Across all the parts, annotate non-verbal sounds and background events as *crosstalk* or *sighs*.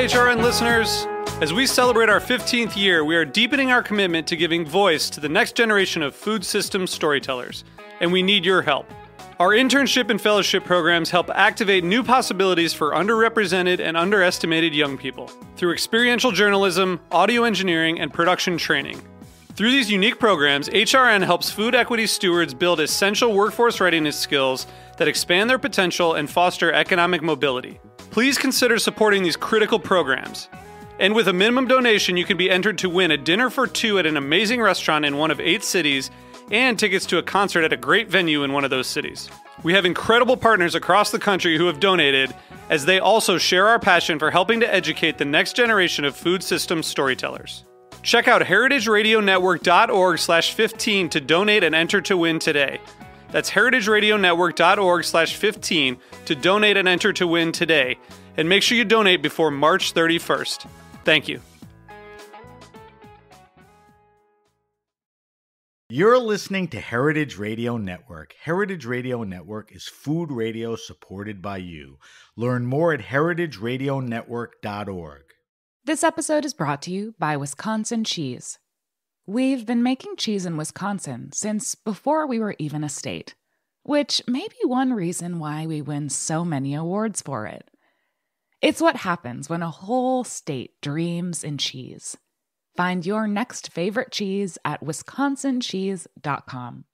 HRN listeners. As we celebrate our 15th year, we are deepening our commitment to giving voice to the next generation of food systems storytellers, and we need your help. Our internship and fellowship programs help activate new possibilities for underrepresented and underestimated young people through experiential journalism, audio engineering, and production training. Through these unique programs, HRN helps food equity stewards build essential workforce readiness skills that expand their potential and foster economic mobility. Please consider supporting these critical programs. And with a minimum donation, you can be entered to win a dinner for two at an amazing restaurant in one of eight cities and tickets to a concert at a great venue in one of those cities. We have incredible partners across the country who have donated, as they also share our passion for helping to educate the next generation of food systems storytellers. Check out heritageradionetwork.org slash 15 to donate and enter to win today. That's heritageradionetwork.org slash 15 to donate and enter to win today. And make sure you donate before March 31st. Thank you. You're listening to Heritage Radio Network. Heritage Radio Network is food radio supported by you. Learn more at heritageradionetwork.org. This episode is brought to you by Wisconsin Cheese. We've been making cheese in Wisconsin since before we were even a state, which may be one reason why we win so many awards for it. It's what happens when a whole state dreams in cheese. Find your next favorite cheese at wisconsincheese.com.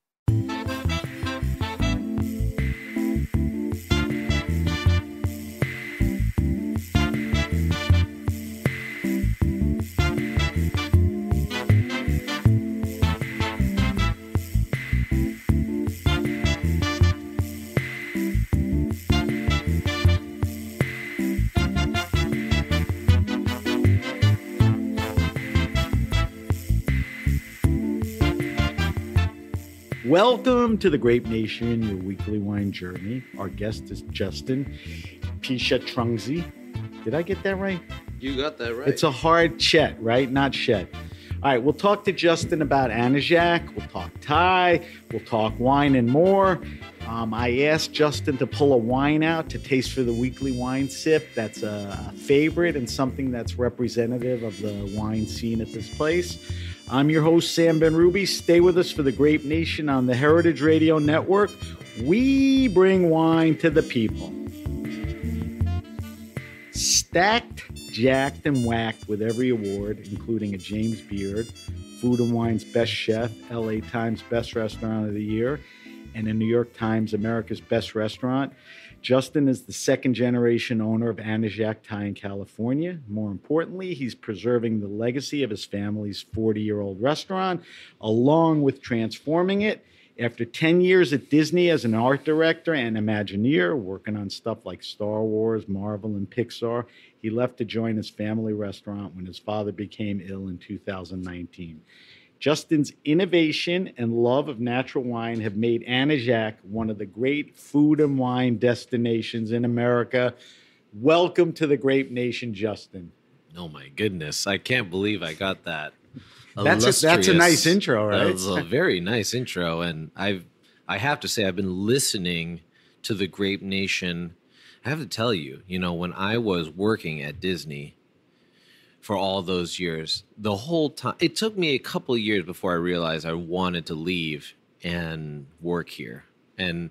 Welcome to the Grape Nation, your weekly wine journey. Our guest is Justin Pichetrungsi. Did I get that right? You got that right. It's a hard chet, right? Not shet. All right, we'll talk to Justin about Anajak. We'll talk Thai. We'll talk wine and more. Um, I asked Justin to pull a wine out to taste for the weekly wine sip. That's a favorite and something that's representative of the wine scene at this place. I'm your host, Sam Benrubi. Stay with us for the Grape Nation on the Heritage Radio Network. We bring wine to the people. Stacked, jacked, and whacked with every award, including a James Beard, Food and Wine's Best Chef, LA Times Best Restaurant of the Year, and a New York Times America's Best Restaurant. Justin is the second generation owner of Anajak Thai in California. More importantly, he's preserving the legacy of his family's 40 year old restaurant, along with transforming it. After 10 years at Disney as an art director and Imagineer, working on stuff like Star Wars, Marvel, and Pixar, he left to join his family restaurant when his father became ill in 2019. Justin's innovation and love of natural wine have made Anajak one of the great food and wine destinations in America. Welcome to the Grape Nation, Justin. Oh my goodness! I can't believe I got that. *laughs* That's a, that's a nice intro, right? That's a *laughs* very nice intro, and I've I have to say I've been listening to the Grape Nation. I have to tell you, you know, when I was working at Disney, for all those years. The whole time, it took me a couple of years before I realized I wanted to leave and work here. And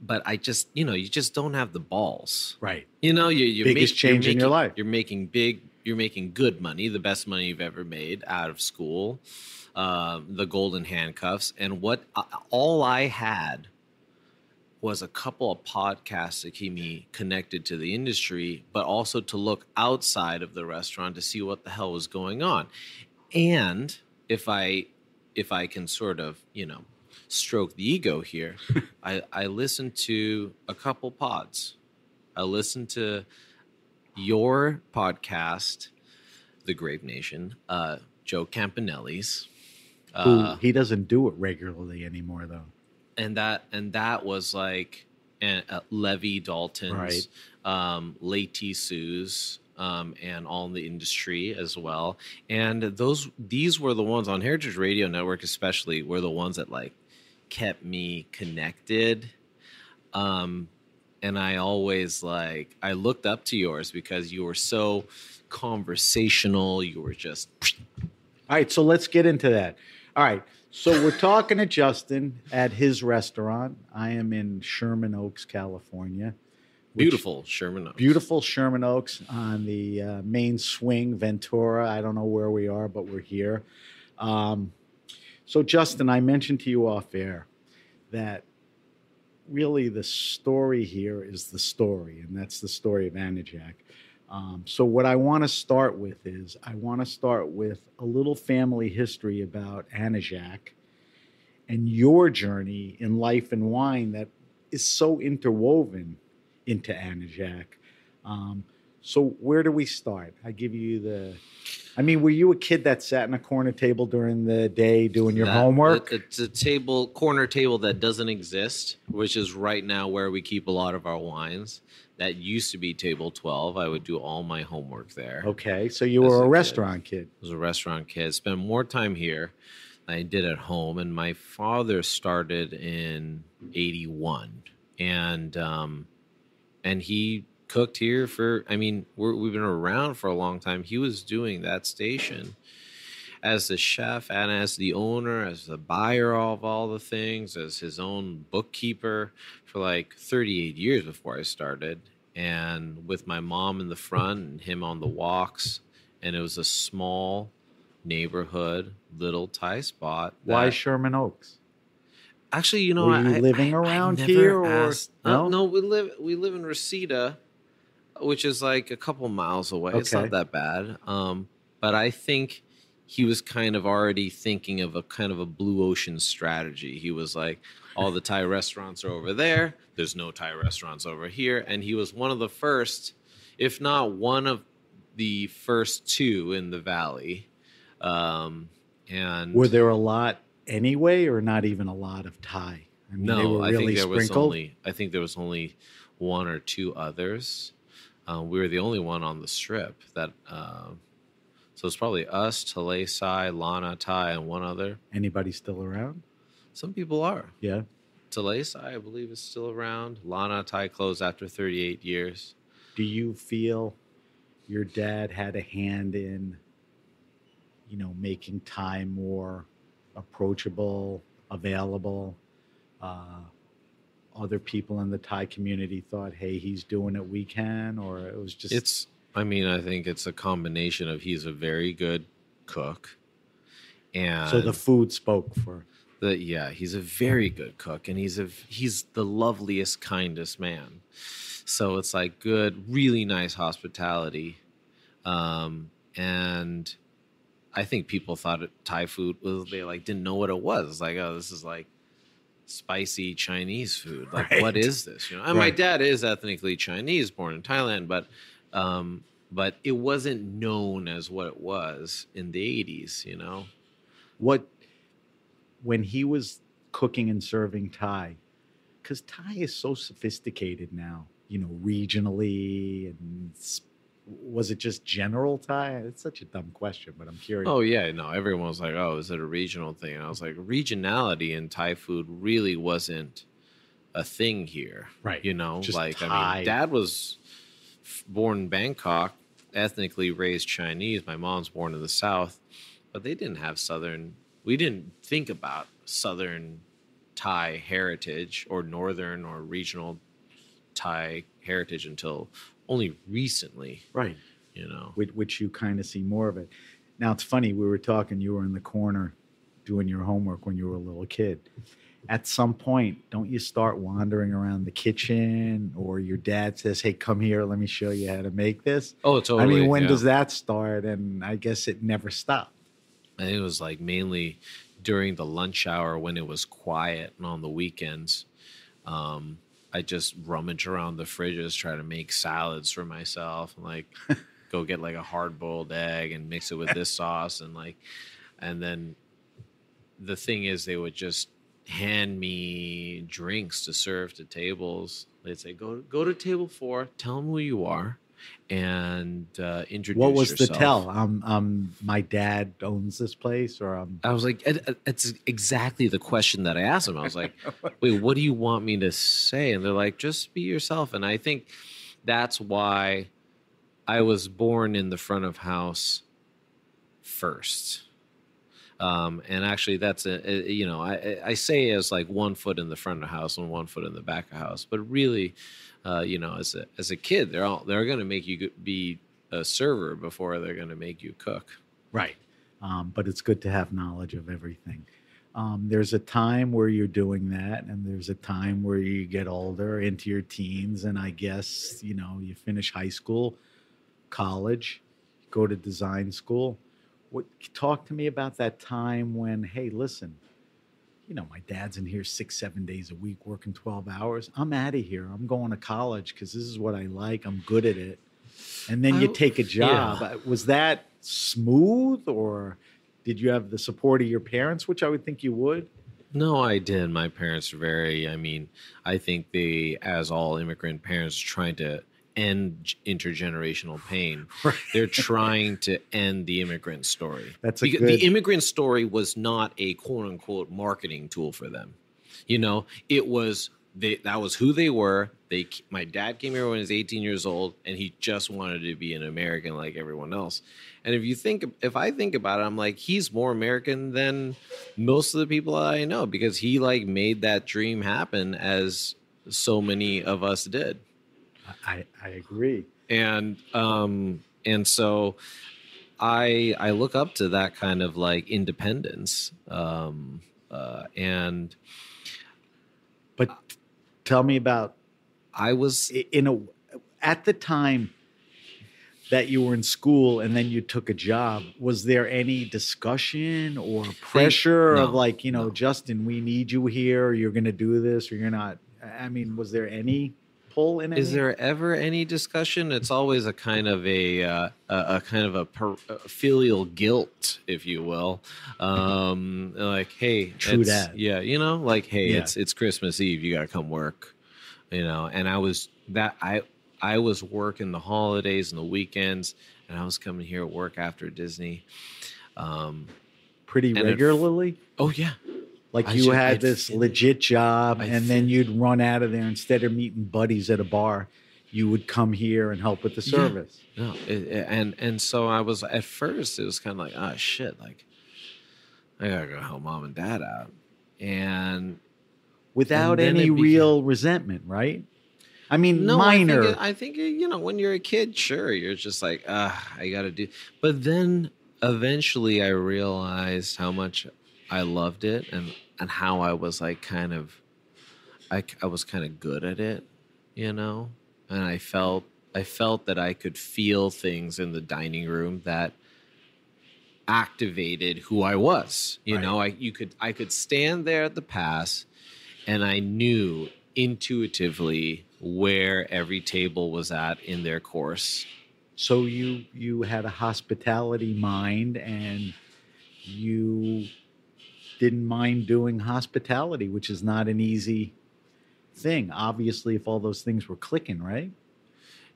but I just, you know, you just don't have the balls, right? You know, you you biggest make, change making, in your life. You're making big, you're making good money, the best money you've ever made out of school, uh, the golden handcuffs, and what uh, all I had was a couple of podcasts that keep me connected to the industry, but also to look outside of the restaurant to see what the hell was going on. And if I if I can sort of, you know, stroke the ego here, *laughs* I, I listened to a couple pods. I listened to your podcast, The Grape Nation, uh, Joe Campanelli's. Uh, he doesn't do it regularly anymore, though and that and that was like uh, Levi Dalton's, right. um, Leti Sue's, um, and all in the industry as well. And those these were the ones on Heritage Radio Network, especially, were the ones that like kept me connected. Um, and I always like I looked up to yours because you were so conversational. You were just All right, so let's get into that. All right, so we're talking to Justin at his restaurant. I am in Sherman Oaks, California. beautiful, Sherman. Oaks. Beautiful Sherman Oaks on the uh, main swing, Ventura. I don't know where we are, but we're here. Um, so, Justin, I mentioned to you off air that really the story here is the story, and that's the story of Anajak. Um, so, what I want to start with is I want to start with a little family history about Anajak and your journey in life and wine that is so interwoven into Anajak. Um, so, where do we start? I give you the. I mean, were you a kid that sat in a corner table during the day doing your That- homework? it- It's a table, corner table that doesn't exist, which is right now where we keep a lot of our wines. That used to be table 12. I would do all my homework there. okay, so you were a a kid. restaurant kid. I was a restaurant kid. Spent more time here than I did at home. And my father started in '81, and um, and he cooked here for. I mean, we're, we've been around for a long time. He was doing that station as the chef and as the owner, as the buyer of all the things, as his own bookkeeper for like 38 years before I started. And with my mom in the front and him on the walks. And it was a small neighborhood, little Thai spot. Why Sherman Oaks? Actually, you know, Were you I, living I- I around never here, or- asked- no? no? no, we live we live in Reseda, which is like a couple miles away. It's not that bad. Um, but I think he was kind of already thinking of a kind of a blue ocean strategy. He was like, all the Thai restaurants are over there. There's no Thai restaurants over here, and he was one of the first, if not one of the first two in the valley. Um, and Were there a lot anyway, or not even a lot of Thai? I mean, no, were I really think there was only. I think there was only one or two others. Uh, we were the only one on the strip that. Uh, so it's probably us, Talay Sai, Lana Thai, and one other. Anybody still around? Some people are. Yeah. Talay I believe, is still around. Lana Thai closed after 38 years. Do you feel your dad had a hand in, you know, making Thai more approachable, available? Uh, other people in the Thai community thought, "Hey, he's doing it, we can," or it was just It's. I mean, I think it's a combination of he's a very good cook, and so the food spoke for. The yeah he's a very good cook and he's a he's the loveliest kindest man. So it's like good really nice hospitality um and i think people thought it, thai food was they like didn't know what it was. It's like oh this is like spicy chinese food. Like what Right. is this? You know and my dad is ethnically chinese born in thailand but um but it wasn't known as what it was in the 80s you know? What when he was cooking and serving Thai, because Thai is so sophisticated now, you know, regionally and was it just general Thai? It's such a dumb question, but I'm curious. Oh yeah, no. Everyone was like, "Oh, is it a regional thing?" And I was like, "Regionality in Thai food really wasn't a thing here, Right. You know, Just like I Thai. mean, Dad was born in Bangkok, ethnically raised Chinese. My mom's born in the South, but they didn't have Southern. We didn't think about Southern Thai heritage or Northern or regional Thai heritage until only recently. right. You know, Which, which you kind of see more of it. Now it's funny. We were talking. You were in the corner doing your homework when you were a little kid. At some point, don't you start wandering around the kitchen, or your dad says, "Hey, come here. Let me show you how to make this." oh, totally. I mean, when yeah. does that start? And I guess it never stopped. I think it was like mainly during the lunch hour when it was quiet and on the weekends. Um, I just rummage around the fridges, try to make salads for myself, and like *laughs* go get like a hard boiled egg and mix it with this *laughs* sauce, and like, and then the thing is, they would just hand me drinks to serve to tables. They'd say, "Go go to table four, tell them who you are." And uh, introduce What was yourself. the tell? Um, um, my dad owns this place, or um, I was like, it- it- it's exactly the question that I asked them. I was like, *laughs* wait, what do you want me to say? And they're like, just be yourself. And I think that's why I was born in the front of house first. Um, and actually, that's a, a you know I, I- I say as like one foot in the front of house and one foot in the back of the house, but really, uh, you know, as a as a kid, they're all they're going to make you be a server before they're going to make you cook. right. Um, but it's good to have knowledge of everything. Um, there's a time where you're doing that, and there's a time where you get older into your teens, and I guess you know you finish high school, college, go to design school. What talk to me about that time when, hey, listen, you know, my dad's in here six, seven days a week working 12 hours. I'm out of here. I'm going to college because this is what I like. I'm good at it. And then you take a job. yeah. Was that smooth or did you have the support of your parents, which I would think you would? No, I didn't. My parents are very, I mean, I think they, as all immigrant parents, trying to end intergenerational pain. *laughs* They're trying to end the immigrant story. That's Because good- the immigrant story was not a quote unquote marketing tool for them. You know, it was they that was who they were. They my dad came here when he was 18 years old and he just wanted to be an American like everyone else. And if you think if I think about it, I'm like he's more American than most of the people I know because he like made that dream happen as so many of us did I, I agree. and um and so i i look up to that kind of like independence um uh and But tell me about i was in a at the time that you were in school and then you took a job was there any discussion or pressure of no, like you know no. justin we need you here you're going to do this or you're not i mean was there any pull in it is there ever any discussion? It's always a kind of a uh, a, a kind of a, per, a filial guilt if you will. Um like hey True it's- that. yeah you know like hey Yeah. it's it's christmas eve you gotta come work you know? And i was that i i was working the holidays and the weekends and i was coming here at work after disney um pretty and it- regularly? Oh yeah like I you should- had I'd this legit job I'd and then you'd run out of there instead of meeting buddies at a bar you would come here and help with the Yeah. service No, it, it- and and so I was at first. It was kind of like, ah, shit, like I gotta go help mom and dad out, and without then any became- real resentment right i mean no, minor I think, it- I think it- you know when you're a kid, sure, you're just like, ah, I gotta do. But then eventually, I realized how much I loved it, and and how I was like kind of, I I was kind of good at it, you know, and I felt I felt that I could feel things in the dining room that activated who I was. You Right. know, I you could I could stand there at the pass and I knew intuitively where every table was at in their course. so you you had a hospitality mind and you didn't mind doing hospitality which is not an easy thing obviously if all those things were clicking right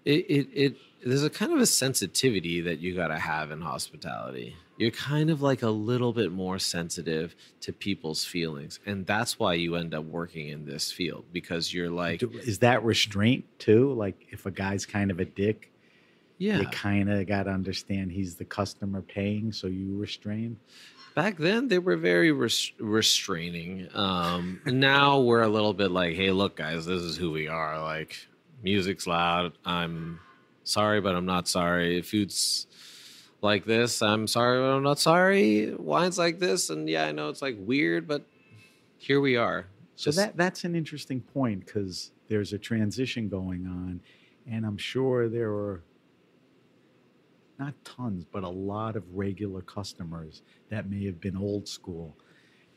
It it, it there's a kind of a sensitivity that you got to have in hospitality. You're kind of like a little bit more sensitive to people's feelings, and that's why you end up working in this field because you're like, is that restraint too like if a guy's kind of a dick yeah. you kind of got to understand he's the customer paying so you restrain back then they were very res- restraining um now we're a little bit like hey look guys this is who we are. Like music's loud. I'm sorry but i'm not sorry. Food's like this i'm sorry but i'm not sorry. Wine's like this and yeah i know it's like weird but here we are. So that that's an interesting point because there's a transition going on, and I'm sure there are not tons, but a lot of regular customers that may have been old school.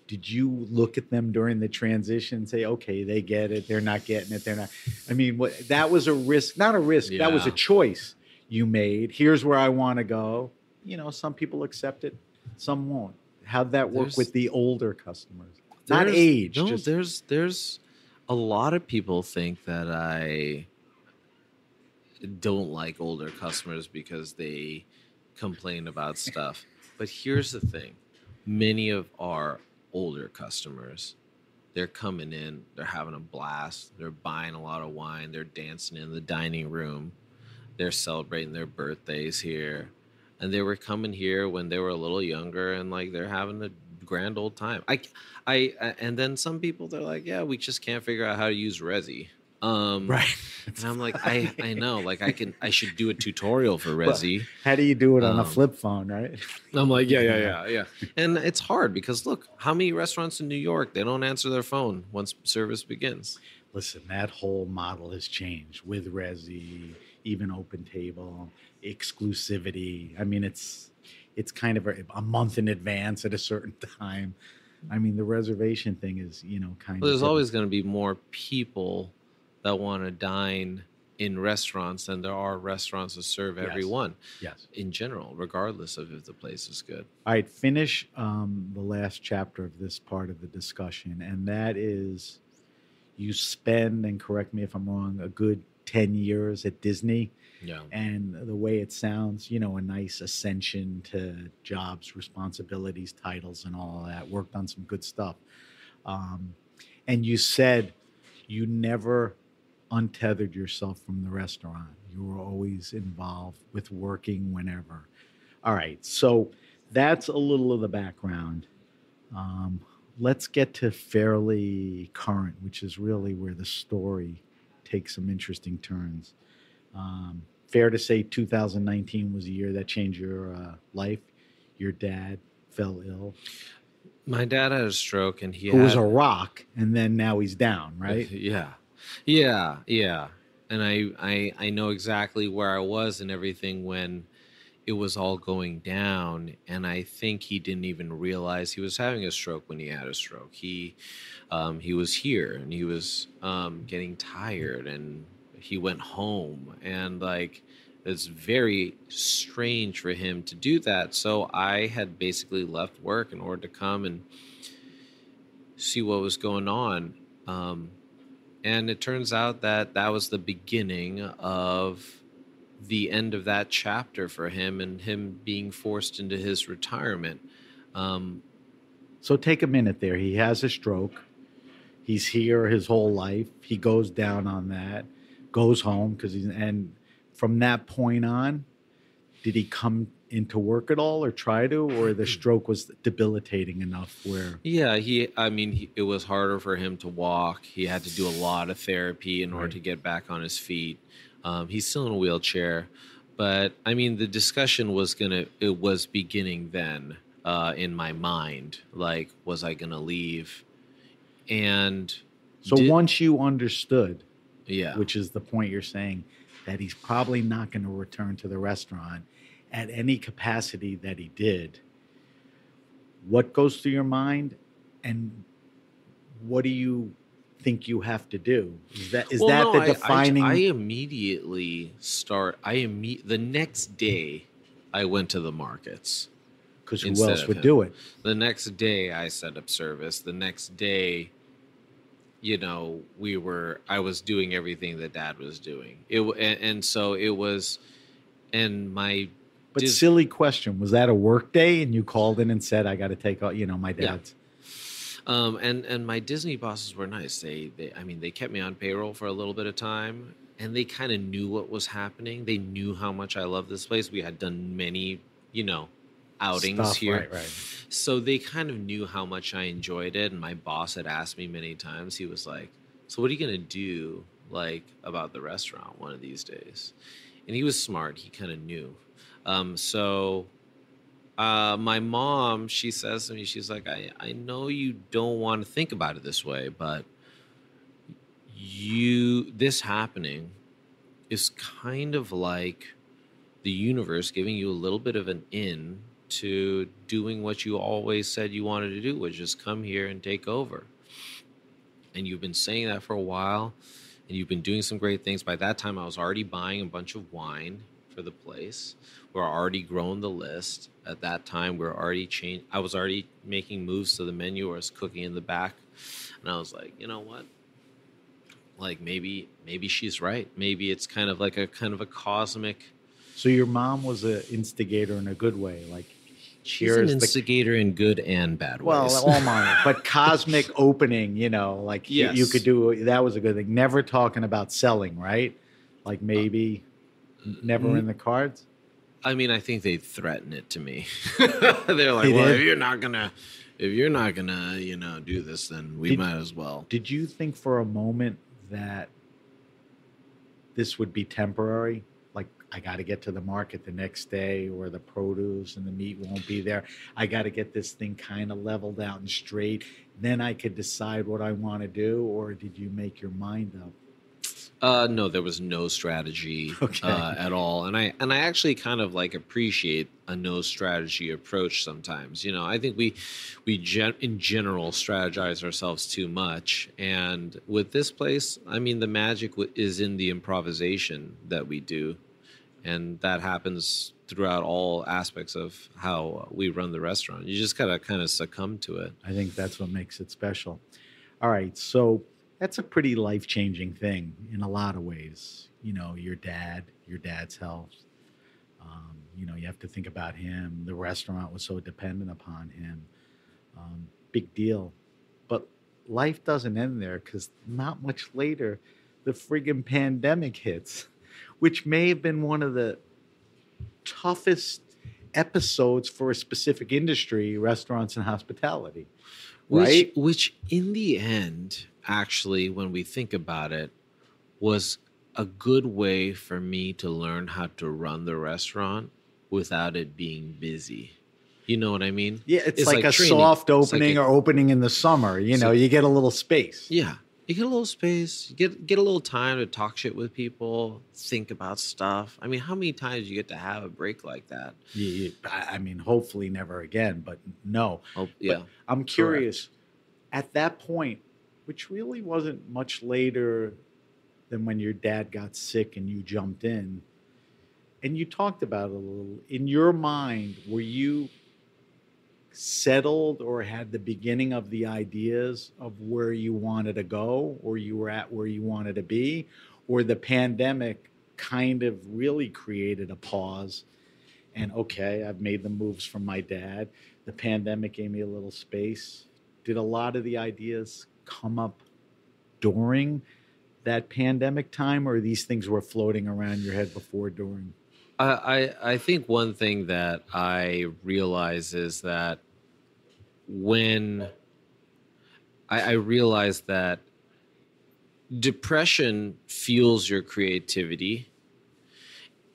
Did you look at them during the transition and say, "Okay, they get it. They're not getting it. They're not." I mean, what, that was a risk, not a risk. That was a choice you made. Here's where I want to go. You know, some people accept it, some won't. How'd that work There's- with the older customers? Not age, No, just there's there's a lot of people think that I don't like older customers because they complain about stuff. But here's the thing many of our older customers, they're coming in, they're having a blast, they're buying a lot of wine, they're dancing in the dining room, they're celebrating their birthdays here. And they were coming here when they were a little younger and like they're having a grand old time. I, I, and then some people they're like, yeah, we just can't figure out how to use Resy. Um, Right. and I'm like, I, I know, like I can, I should do a tutorial for Resy. How do you do it on a Um, flip phone, right? I'm like, yeah, yeah, yeah, yeah. And it's hard because look, how many restaurants in New York they don't answer their phone once service begins? Listen, that whole model has changed with Resy, even Open Table, exclusivity. I mean, it's it's kind of a, a month in advance at a certain *laughs* time. I mean, the reservation thing is, you know, kind Well, of. there's always going to be more people that want to dine in restaurants than there are restaurants that serve Yes. everyone yes. in general, regardless of if the place is good. All right, finish um, the last chapter of this part of the discussion, and that is you spend, and correct me if I'm wrong, a good 10 years at Disney. Yeah. And the way it sounds, you know, a nice ascension to jobs, responsibilities, titles, and all of that. Worked on some good stuff. Um, and you said you never untethered yourself from the restaurant. You were always involved with working whenever. All right. So that's a little of the background. Um, let's get to fairly current, which is really where the story takes some interesting turns. Um, fair to say 2019 was a year that changed your uh, life. Your dad fell ill, My dad had a stroke and he who was a rock, and then now he's down, right? *laughs* Yeah. Yeah, yeah. And I, I I know exactly where I was and everything when it was all going down and I think he didn't even realize he was having a stroke when he had a stroke. He um, he was here and he was um, getting tired and he went home and like it's very strange for him to do that. So I had basically left work in order to come and see what was going on. Um, and it turns out that that was the beginning of the end of that chapter for him and him being forced into his retirement. Um, So take a minute there. He has a stroke. He's here his whole life. He goes down on that, goes home because he's and from that point on, did he come into work at all or try to, or the stroke was debilitating enough where yeah, he, I mean, he, it was harder for him to walk. He had to do a lot of therapy in order Right. to get back on his feet. Um, he's still in a wheelchair. But I mean, the discussion was going to, it was beginning then uh, in my mind. Like, was I going to leave? And so did- once you understood, yeah. which is the point you're saying, that he's probably not going to return to the restaurant at any capacity that he did, what goes through your mind and what do you think you have to do? Is that is Well, that no, the I- I- defining I, immediately start. I imme- the next day, I went to the markets. because who else would him. do it? The next day, I set up service. The next day, you know, we were. I was doing everything that Dad was doing. It and, and so it was, and my But Dis- silly question, was that a work day and you called in and said I got to take out, you know, my Yeah. Um, and and my Disney bosses were nice. They, they, I mean, they kept me on payroll for a little bit of time, and they kind of knew what was happening. They knew how much I love this place. We had done many, you know, outings stuff, here, Right, right. so they kind of knew how much I enjoyed it. And my boss had asked me many times. He was like, "So what are you gonna do, like, about the restaurant one of these days?" And he was smart. He kind of knew. Um, so uh, my mom, she says to me, she's like, I, I know you don't want to think about it this way, but you, this happening is kind of like the universe giving you a little bit of an in to doing what you always said you wanted to do, which is come here and take over. And you've been saying that for a while, and you've been doing some great things. By that time, I was already buying a bunch of wine for the place. We're already growing the list. At that time, we're already changed. I was already making moves to the menu. I was cooking in the back, and I was like, you know what? like maybe maybe she's right. Maybe it's kind of like a kind of a cosmic. So your mom was an instigator in a good way, like She's an the- instigator in good and bad well, ways. Well, all mine, but *laughs* cosmic opening. You know, like you- you, could do that was a good thing. Never talking about selling, right? Like maybe never Mm. in the cards. I mean, I think they threaten it to me. *laughs* They're like, They well, did? if you're not gonna, if you're not gonna, you know, do this, then we Did- might as well. Did you think for a moment that this would be temporary? Like, I got to get to the market the next day, or the produce and the meat won't be there. I got to get this thing kind of leveled out and straight. Then I could decide what I want to do, or did you make your mind up? Uh, no, there was no strategy *laughs* Okay. uh, at all, and I and I actually kind of like appreciate a no strategy approach sometimes. You know, I think we we gen- in general strategize ourselves too much, and with this place, I mean, the magic w- is in the improvisation that we do, and that happens throughout all aspects of how we run the restaurant. You just gotta kind of succumb to it. I think that's what makes it special. All right, so that's a pretty life changing thing in a lot of ways. You know, your dad, your dad's health. Um, you know, you have to think about him. The restaurant was so dependent upon him. Um, big deal. But life doesn't end there because not much later, the friggin' pandemic hits, which may have been one of the toughest episodes for a specific industry, restaurants and hospitality. Right? Which, which in the end, actually, when we think about it, was a good way for me to learn how to run the restaurant without it being busy. You know what I mean? Yeah, it's, It's like, like a training. soft It's like opening a- or opening in the summer. You know, So- you get a little space. Yeah. You get a little space, you get get a little time to talk shit with people, think about stuff. I mean, how many times you get to have a break like that? You- you- I I mean, hopefully never again, but no. Oh, yeah. I'm curious. At that point, which really wasn't much later than when your dad got sick and you jumped in, and you talked about it a little. In your mind, were you settled or had the beginning of the ideas of where you wanted to go or you were at where you wanted to be? Or the pandemic kind of really created a pause and okay, I've made the moves from my dad. The pandemic gave me a little space. Did a lot of the ideas come up during that pandemic time, or these things were floating around your head before, during? I, I think one thing that I realize is that when I, I realize that depression fuels your creativity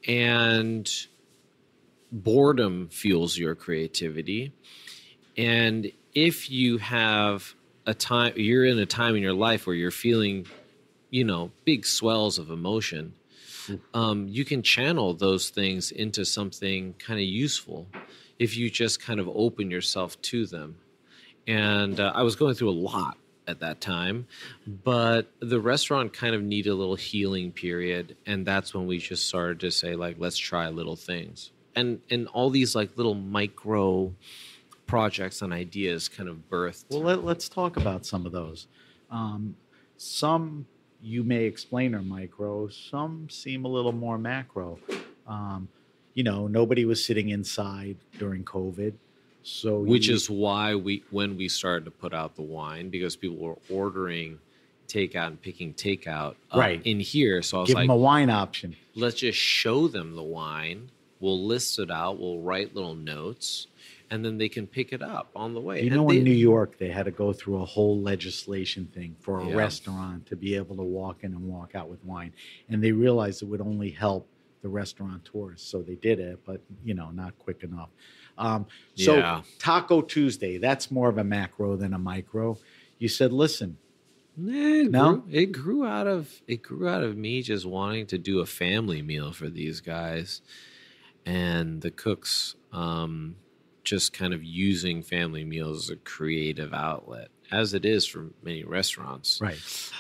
and boredom fuels your creativity and if you have a time you're in a time in your life where you're feeling you know big swells of emotion. Um, you can channel those things into something kind of useful if you just kind of open yourself to them. And uh, I was going through a lot at that time, but the restaurant kind of needed a little healing period, and that's when we just started to say like, let's try little things, and and all these like little micro projects and ideas kind of birthed. Well, let, let's talk about some of those. Um, some you may explain are micro, some seem a little more macro. Um, you know, nobody was sitting inside during COVID. So which you- is why we when we started to put out the wine because people were ordering takeout and picking takeout uh, Right. in here so i was give like them a wine option. let's just show them the wine we'll list it out we'll write little notes and then they can pick it up on the way You know, they- in New York, they had to go through a whole legislation thing for a Yeah. restaurant to be able to walk in and walk out with wine, and they realized it would only help the restaurateurs, so they did it, but you know, not quick enough. Um, so Yeah. Taco Tuesday, that's more of a macro than a micro. You said, listen, Eh, it No? grew, it grew out of it grew out of me just wanting to do a family meal for these guys and the cooks um, just kind of using family meals as a creative outlet as it is for many restaurants right?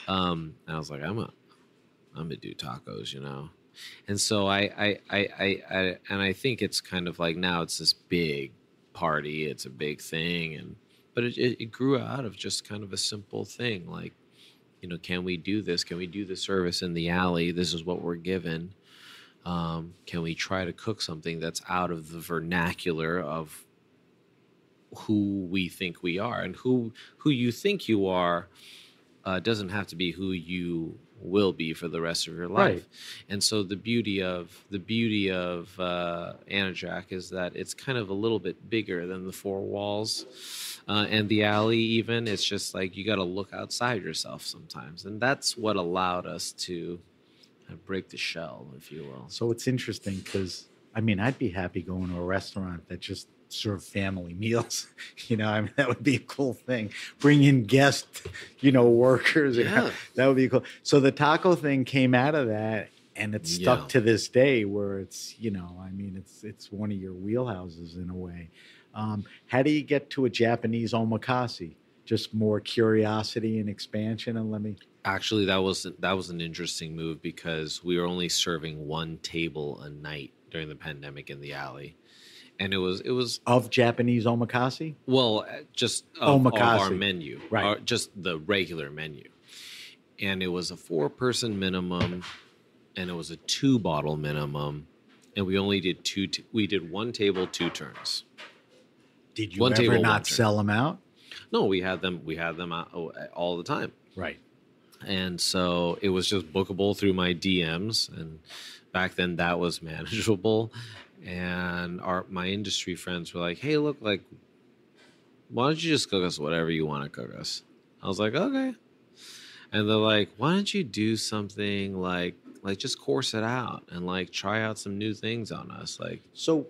um, and I was like, I'm a, I'm gonna do tacos, you know. And so I, I, I, I, I, and I think it's kind of like now it's this big party, it's a big thing, and but it, it, it grew out of just kind of a simple thing, like, you you know, can we do this? Can we do the service in the alley? This is what we're given. Um, can we try to cook something that's out of the vernacular of who we think we are and who who you think you are uh, doesn't have to be who you will be for the rest of your life. Right. And so the beauty of the beauty of uh, Anajak is that it's kind of a little bit bigger than the four walls uh, and the alley. Even it's just like you got to look outside yourself sometimes, and that's what allowed us to uh, break the shell, if you will. So it's interesting because I mean, I'd be happy going to a restaurant that just served family *laughs* meals. You know, I mean, that would be a cool thing. Bring in guest, you know, workers. Yeah. that would be cool. So the taco thing came out of that, and it's stuck Yeah. to this day. Where it's, you know, I mean, it's it's one of your wheelhouses in a way. Um, how do you get to a Japanese omakase? Just more curiosity and expansion, and let me. Actually, that was that was an interesting move because we were only serving one table a night during the pandemic in the alley, and it was it was Of Japanese omakase? well uh, just of, of our menu, Right. our- just the regular menu, and it was a four person minimum, and it was a two bottle minimum, and we only did two. T- we did one table, two turns. Did you One ever table, not sell them out? No, we had them. We had them out, oh, all the time. Right. and so it was just bookable through my DMs and back then that was *laughs* manageable and our my industry friends were like hey look like why don't you just cook us whatever you want to cook us? I was like okay. And they're like why don't you do something like like just course it out and like try out some new things on us like So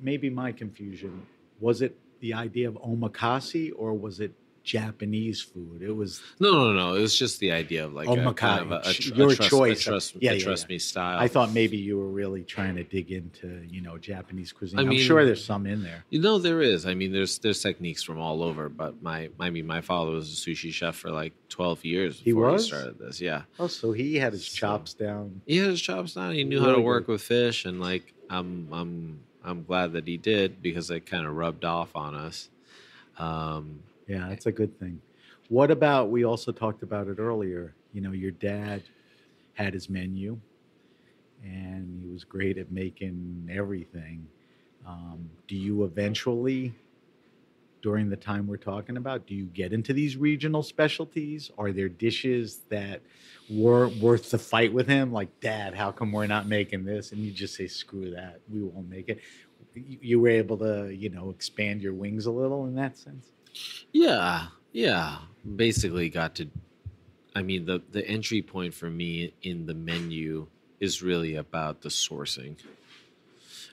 maybe my confusion was it the idea of omakase or was it Japanese food? It was no no no it was just the idea of like a, kind of a, a, Omakase, a your trust, choice. trust, Yeah, yeah, trust yeah. me style I thought maybe you were really trying to dig into, you know, Japanese cuisine. I am mean- sure there's some in there. You know there is. I mean, there's there's techniques from all over. But my I mean, my father was a sushi chef for like twelve years He before he, was? started this. Yeah, Oh, so he had his So- chops down. he had his chops down. He knew how to work good. with fish, and like I'm I'm I'm glad that he did because it kind of rubbed off on us. Um, Yeah, that's a good thing. What about we also talked about it earlier, you know, your dad had his menu and he was great at making everything. Um, do you eventually during the time we're talking about, do you get into these regional specialties? Are there dishes that were worth the fight with him? Like, Dad, how come we're not making this? And you just say, screw that, we won't make it. You you were able to, you know, expand your wings a little in that sense. Yeah, yeah. Basically, got to. I mean, the the entry point for me in the menu is really about the sourcing.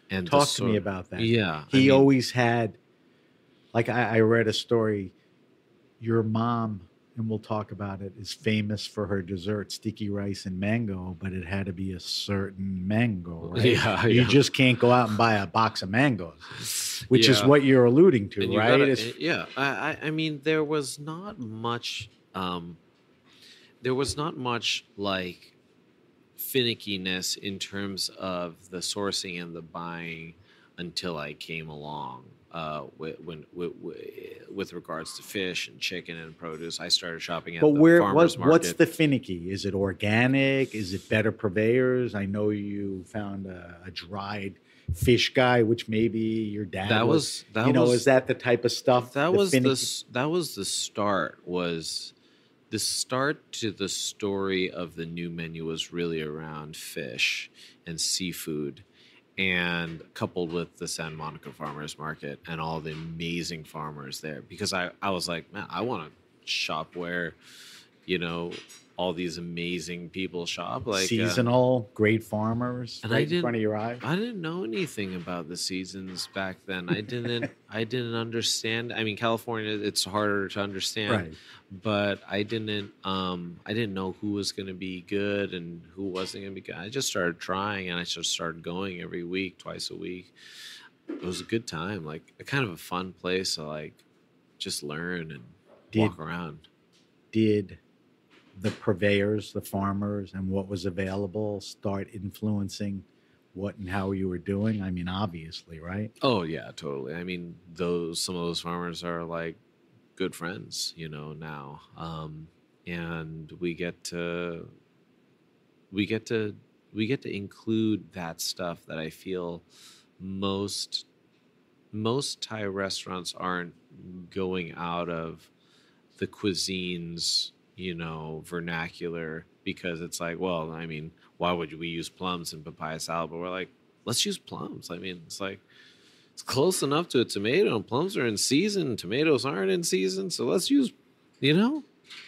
And Talk to me about that. Yeah, I He mean- always had, like, I, I read a story. Your mom, and we'll talk about it, is famous for her dessert, sticky rice and mango, but it had to be a certain mango, *laughs* right? Yeah, You yeah. just can't go out and buy a box of mangoes, which is what you're alluding to, And right? gotta- yeah, I, I, I mean, there was not much. Um, there was not much like finickiness in terms of the sourcing and the buying until I came along. Uh, with, when with, with regards to fish and chicken and produce, I started shopping at but the where farmers what, what's the finicky? Is it organic? Is it better purveyors? I know you found a, a dried fish guy, which maybe your dad that was. was that you know, was is that the type of stuff that was the finicky- s- that was the start was the start to the story of the new menu was really around fish and seafood and coupled with the Santa Monica Farmers Market and all the amazing farmers there because I I was like man I want to shop where you know all these amazing people shop like uh, seasonal, great farmers, And I right in didn't- front of your eye. I didn't know anything about the seasons back then. I didn't. *laughs* I didn't understand. I mean, California, it's harder to understand. Right. But I didn't. Um, I didn't know who was going to be good and who wasn't going to be good. I just started trying, and I just started going every week, twice a week. It was a good time, like a kind of a fun place to like just learn and Did- walk around. Did the purveyors, the farmers, and what was available start influencing what and how you were doing? I mean, obviously, right? Oh yeah, totally. I mean, those some of those farmers are like good friends, you know, now. Um, and we get to we get to we get to include that stuff that I feel most most Thai restaurants aren't going out of the cuisines, you know, vernacular because it's like, well, I mean, why would we use plums in papaya salad? But we're like, let's use plums. I mean, it's like it's close enough to a tomato, and plums are in season. Tomatoes aren't in season, so let's use, you know,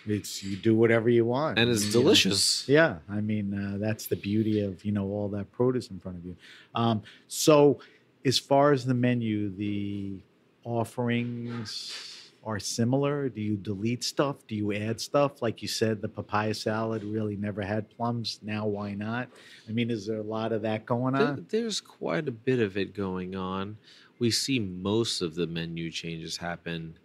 It's you do whatever you want, and I it's you know, delicious. Yeah, I mean uh, that's the beauty of you know all that produce in front of you. Um, so, as far as the menu, the offerings are similar. Do you delete stuff? Do you add stuff? Like you said, the papaya salad really never had plums. Now, why not? I mean, is there a lot of that going There- on? there's quite a bit of it going on. We see most of the menu changes happen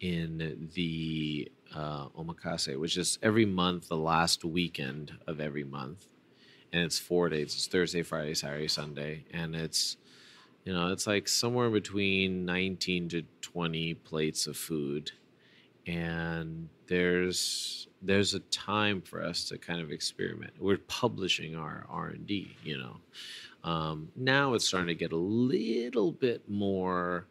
in the uh, omakase, which is every month, the last weekend of every month, and it's four days. It's Thursday, Friday, Saturday, Sunday, and it's you know it's like somewhere between 19 to 20 plates of food and there's there's a time for us to kind of experiment we're publishing our r&d you know um, now it's starting to get a little bit more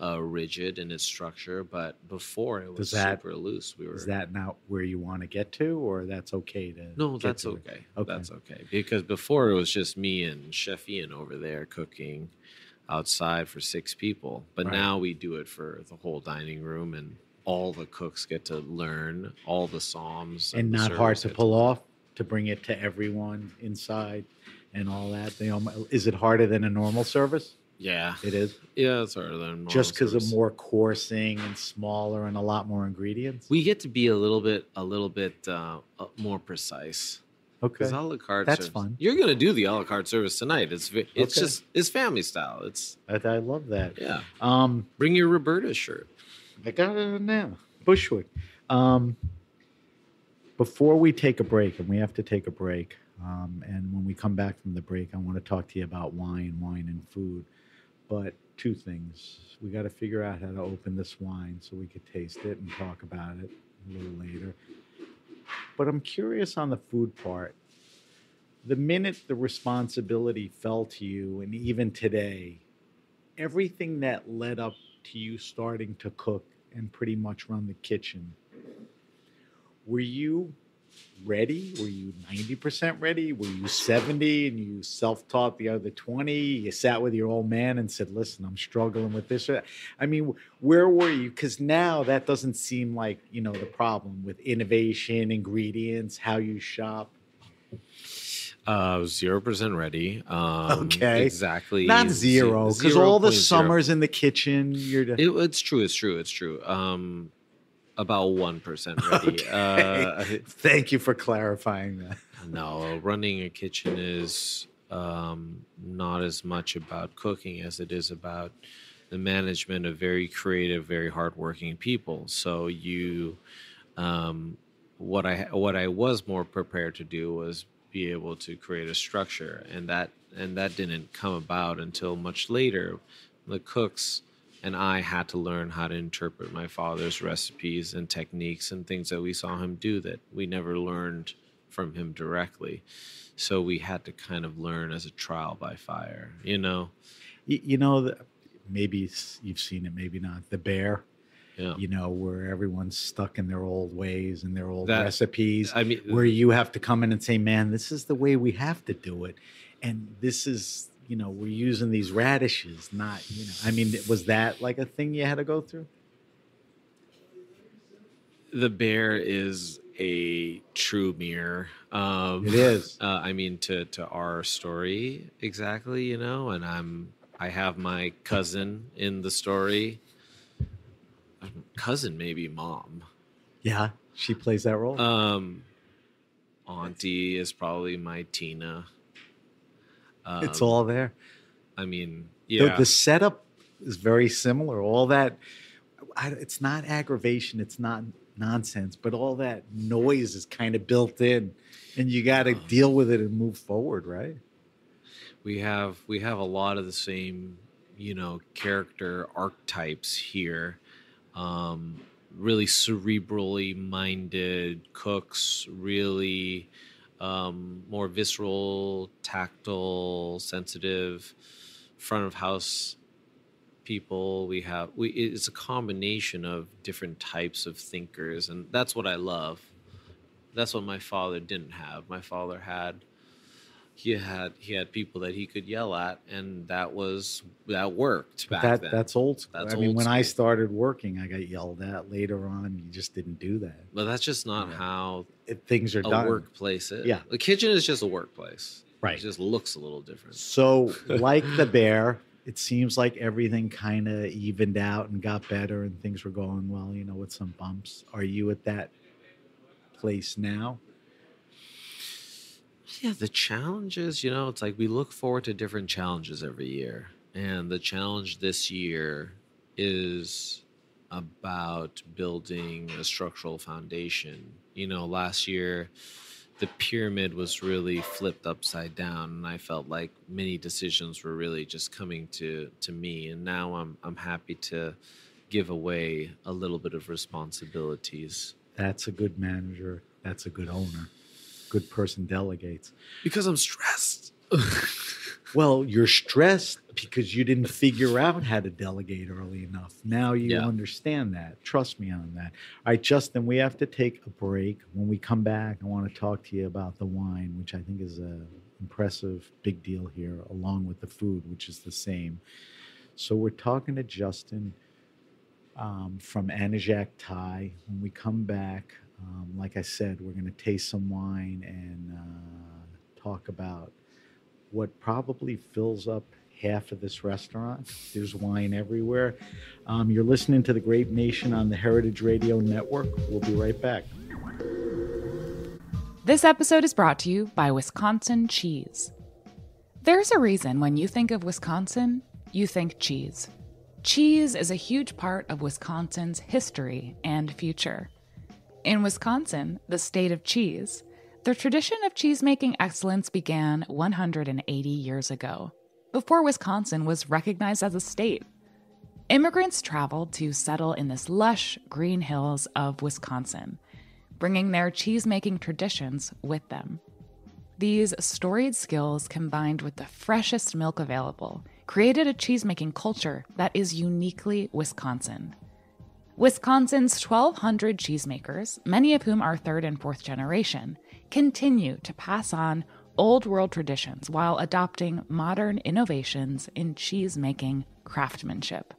uh, rigid in its structure but before it was that- super loose we were Is that not where you want to get to, or that's okay to? no that's to it? okay. Okay. that's okay because before it was just me and chef ian over there cooking outside for six people but Right. now we do it for the whole dining room and all the cooks get to learn all the psalms and the not hard to pull off to bring it to everyone inside and all that. You know, is it harder than a normal service? yeah It is yeah it's harder than normal just because of more coursing and smaller and a lot more ingredients. we get to be a little bit a little bit uh, uh, more precise okay, because a la carte That's service- fun. you're gonna do the a la carte service tonight it's it's Okay. just it's family style it's I, I love that. yeah Um, bring your roberta shirt I got it now. Bushwick. Um, before we take a break, and we have to take a break, um, and when we come back from the break, I want to talk to you about wine, wine and food. But two things. We got to figure out how to open this wine so we could taste it and talk about it a little later. But I'm curious on the food part. The minute the responsibility fell to you, and even today, everything that led up to you starting to cook and pretty much run the kitchen, were you ready? Were you 90% ready? Were you 70 and you self taught the other 20? You sat with your old man and said, Listen, I'm struggling with this. I mean, where were you? Because now that doesn't seem like, you know, the problem with innovation, ingredients, how you shop. Uh, zero percent ready. Um, Okay. exactly. Not zero, because all the 0.0. summers in the kitchen, you're. It, it's true. It's true. It's true. Um, about one percent *laughs* ready. uh, *laughs* Thank you for clarifying that. no, running a kitchen is um, not as much about cooking as it is about the management of very creative, very hardworking people. So you, um, what I what I was more prepared to do was be able to create a structure, and that and that didn't come about until much later. The cooks and I had to learn how to interpret my father's recipes and techniques and things that we saw him do that we never learned from him directly. So we had to kind of learn as a trial by fire, you know? You, you know, maybe you've seen it, maybe not. The Bear, Yeah. you know, where everyone's stuck in their old ways and their old That- recipes, I mean, where you have to come in and say, man, this is the way we have to do it. And this is, you know, we're using these radishes, not, you know, I mean, was that like a thing you had to go through? the bear is a true mirror. Um, It is. *laughs* Uh, I mean, to to our story exactly, you know. And I'm I have my cousin in the story. Cousin, maybe mom. Yeah, she plays that role. Um, Auntie is probably my Tina. Um, it's all there. I mean, The- yeah. The, setup is very similar. All that, I, it's not aggravation, it's not nonsense, but all that noise is kind of built in, and you got to deal with it and move forward, right? we have we have a lot of the same you know character archetypes here um really cerebrally minded cooks, really um, more visceral, tactile, sensitive, front of house people. We have we it's a combination of different types of thinkers, and that's what I love. That's what my father didn't have. My father had he had he had people that he could yell at, and that was that worked back that then. that's old school. That's I mean, when I started working, I got yelled at. Later on, you just didn't do that. but that's just not Yeah. how If things are a done. workplace is. Yeah. the kitchen is just a workplace. Right. It just looks a little different. So, *laughs* like the bear, it seems like everything kind of evened out and got better, and things were going well. You know, with some bumps. Are you at that place now? Yeah, the challenges, you know, it's like we look forward to different challenges every year. And the challenge this year is about building a structural foundation. You know, last year the pyramid was really flipped upside down and I felt like many decisions were really just coming to to me and now I'm I'm happy to give away a little bit of responsibilities That's a good manager. That's a good owner. Good person delegates. because I'm stressed. *laughs* Well, you're stressed because you didn't figure out how to delegate early enough. Now you Yeah. understand that. Trust me on that. All right, Justin, we have to take a break. When we come back, I want to talk to you about the wine, which I think is a impressive big deal here, along with the food, which is the same. So we're talking to Justin um, from Anajak Thai. When we come back, um, like I said, we're going to taste some wine and uh, talk about what probably fills up half of this restaurant. There's wine everywhere. Um, you're listening to the Grape Nation on the Heritage Radio Network. We'll be right back. This episode is brought to you by Wisconsin Cheese. There's a reason when you think of Wisconsin, you think cheese. Cheese is a huge part of Wisconsin's history and future. In Wisconsin, the state of cheese, the tradition of cheesemaking excellence began 180 years ago, before Wisconsin was recognized as a state. Immigrants traveled to settle in this lush green hills of Wisconsin, bringing their cheesemaking traditions with them. These storied skills, combined with the freshest milk available, created a cheesemaking culture that is uniquely Wisconsin. Wisconsin's 1,200 cheesemakers, many of whom are third and fourth generation, continue to pass on old world traditions while adopting modern innovations in cheesemaking craftsmanship.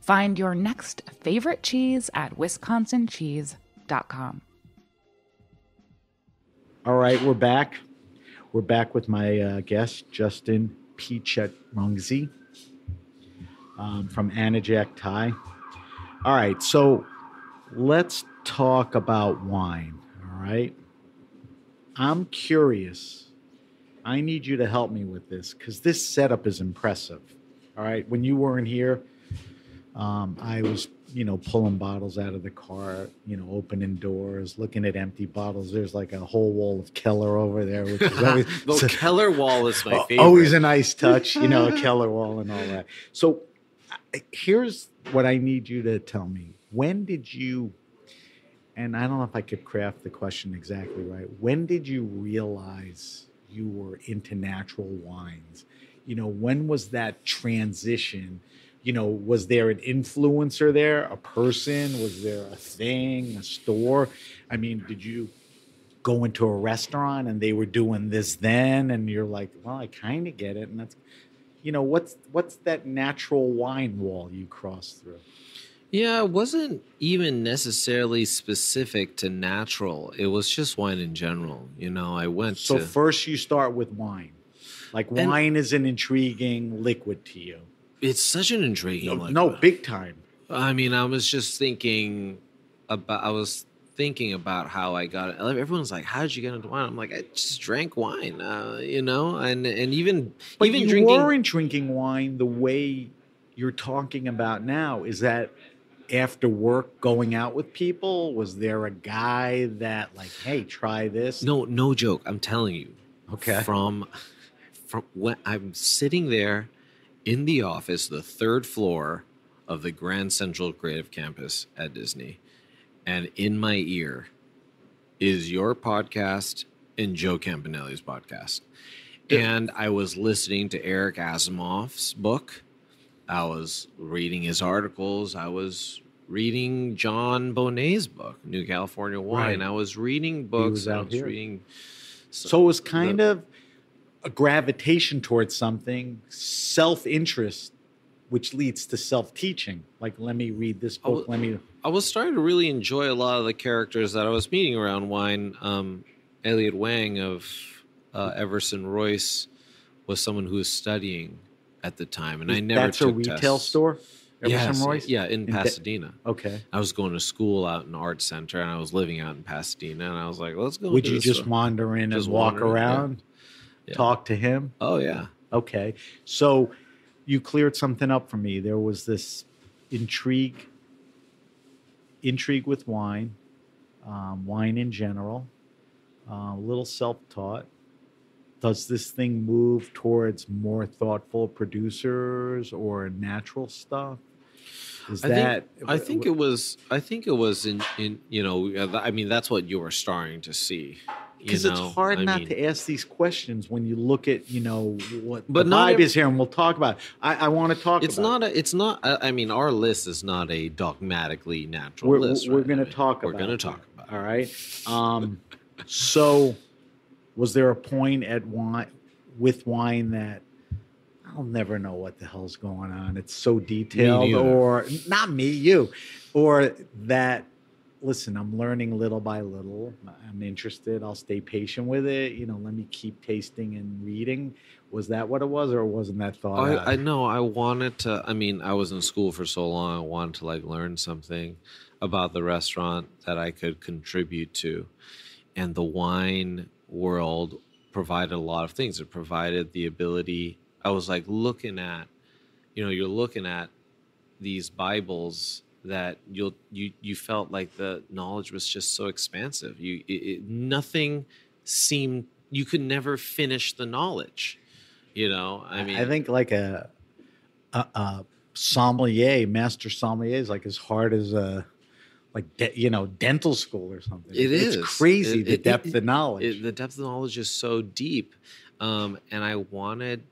Find your next favorite cheese at wisconsincheese.com. All right, we're back. We're back with my uh, guest, Justin Pichet Rungzi um, from Anajak Thai. All right, so let's talk about wine. All right. I'm curious. I need you to help me with this because this setup is impressive. All right. When you weren't here, um, I was, you know, pulling bottles out of the car, you know, opening doors, looking at empty bottles. There's like a whole wall of Keller over there, which is always, *laughs* the Keller wall is my *laughs* favorite. Always a nice touch, you know, a Keller wall and all that. So here's what I need you to tell me. When did you, and I don't know if I could craft the question exactly right, when did you realize you were into natural wines? You know, when was that transition? You know, was there an influencer there, a person? Was there a thing, a store? I mean, did you go into a restaurant and they were doing this then and you're like well i kind of get it and that's you know what's what's that natural wine wall you cross through Yeah, it wasn't even necessarily specific to natural. It was just wine in general. You know, I went so to first you start with wine like wine is an intriguing liquid to you it's such an intriguing. no, no big time I mean, I was just thinking about. I was thinking about how I got it. Everyone's like, "How did you get into wine?" I'm like, "I just drank wine," uh, you know, and and even but even you drinking. weren't drinking wine the way you're talking about now is that after work going out with people was there a guy that like hey try this No, no joke. I'm telling you. Okay. From from when I'm sitting there in the office, the third floor, of the Grand Central Creative Campus at Disney, and in my ear is your podcast and Joe Campanale's podcast. And I was listening to Eric Asimov's book. I was reading his articles. I was reading Jon Bonné's book, New California Wine. Right. I was reading books. was I was here. reading. So it was kind of a gravitation towards something, self interest, which leads to self teaching. Like, let me read this oh, book. wa- Let me. I was starting to really enjoy a lot of the characters that I was meeting around wine. Um, Elliot Wang of uh, Everson Royce was someone who was studying at the time, and I never That's a retail tests. store. Everson Yes, Royce. yeah, in De- Pasadena. Okay. I was going to school out in Art Center, and I was living out in Pasadena, and I was like, "Let's go." Would you just store. wander in Just and walk in, around, Yeah. talk to him? Oh yeah, Okay. So you cleared something up for me. There was this intrigue intrigue with wine, um, wine in general, uh, a little self-taught. Does this thing move towards more thoughtful producers or natural stuff? Is I that think I think it was I think it was in in you know uh, I mean that's what you were starting to see because it's hard I not mean, to ask these questions when you look at you know what But the vibe ev- is here, and we'll talk about. It. I, I want to talk. It's about not a it's not I I mean our list is not a dogmatically natural we're, list. we're right? going to talk We're about going to talk about. all right um so was there a point at wine with wine that i'll never know what the hell's going on it's so detailed or not me you or that listen i'm learning little by little. I'm interested. I'll stay patient with it. You know let me keep tasting and reading. Was that what it was or wasn't that thought? I, I know. I wanted to I mean I was in school for so long I wanted to like learn something about the restaurant that I could contribute to. And the wine world provided a lot of things. It provided the ability I was like looking at you know you're looking at these bibles that you'll you you felt like the knowledge was just so expansive you it, it, nothing seemed you could never finish the knowledge you know i mean I think like a, a, a sommelier, master sommelier is like as hard as a like de- you know dental school or something. It it's is. crazy It- the depth of knowledge. the depth of knowledge is so deep um, and i wanted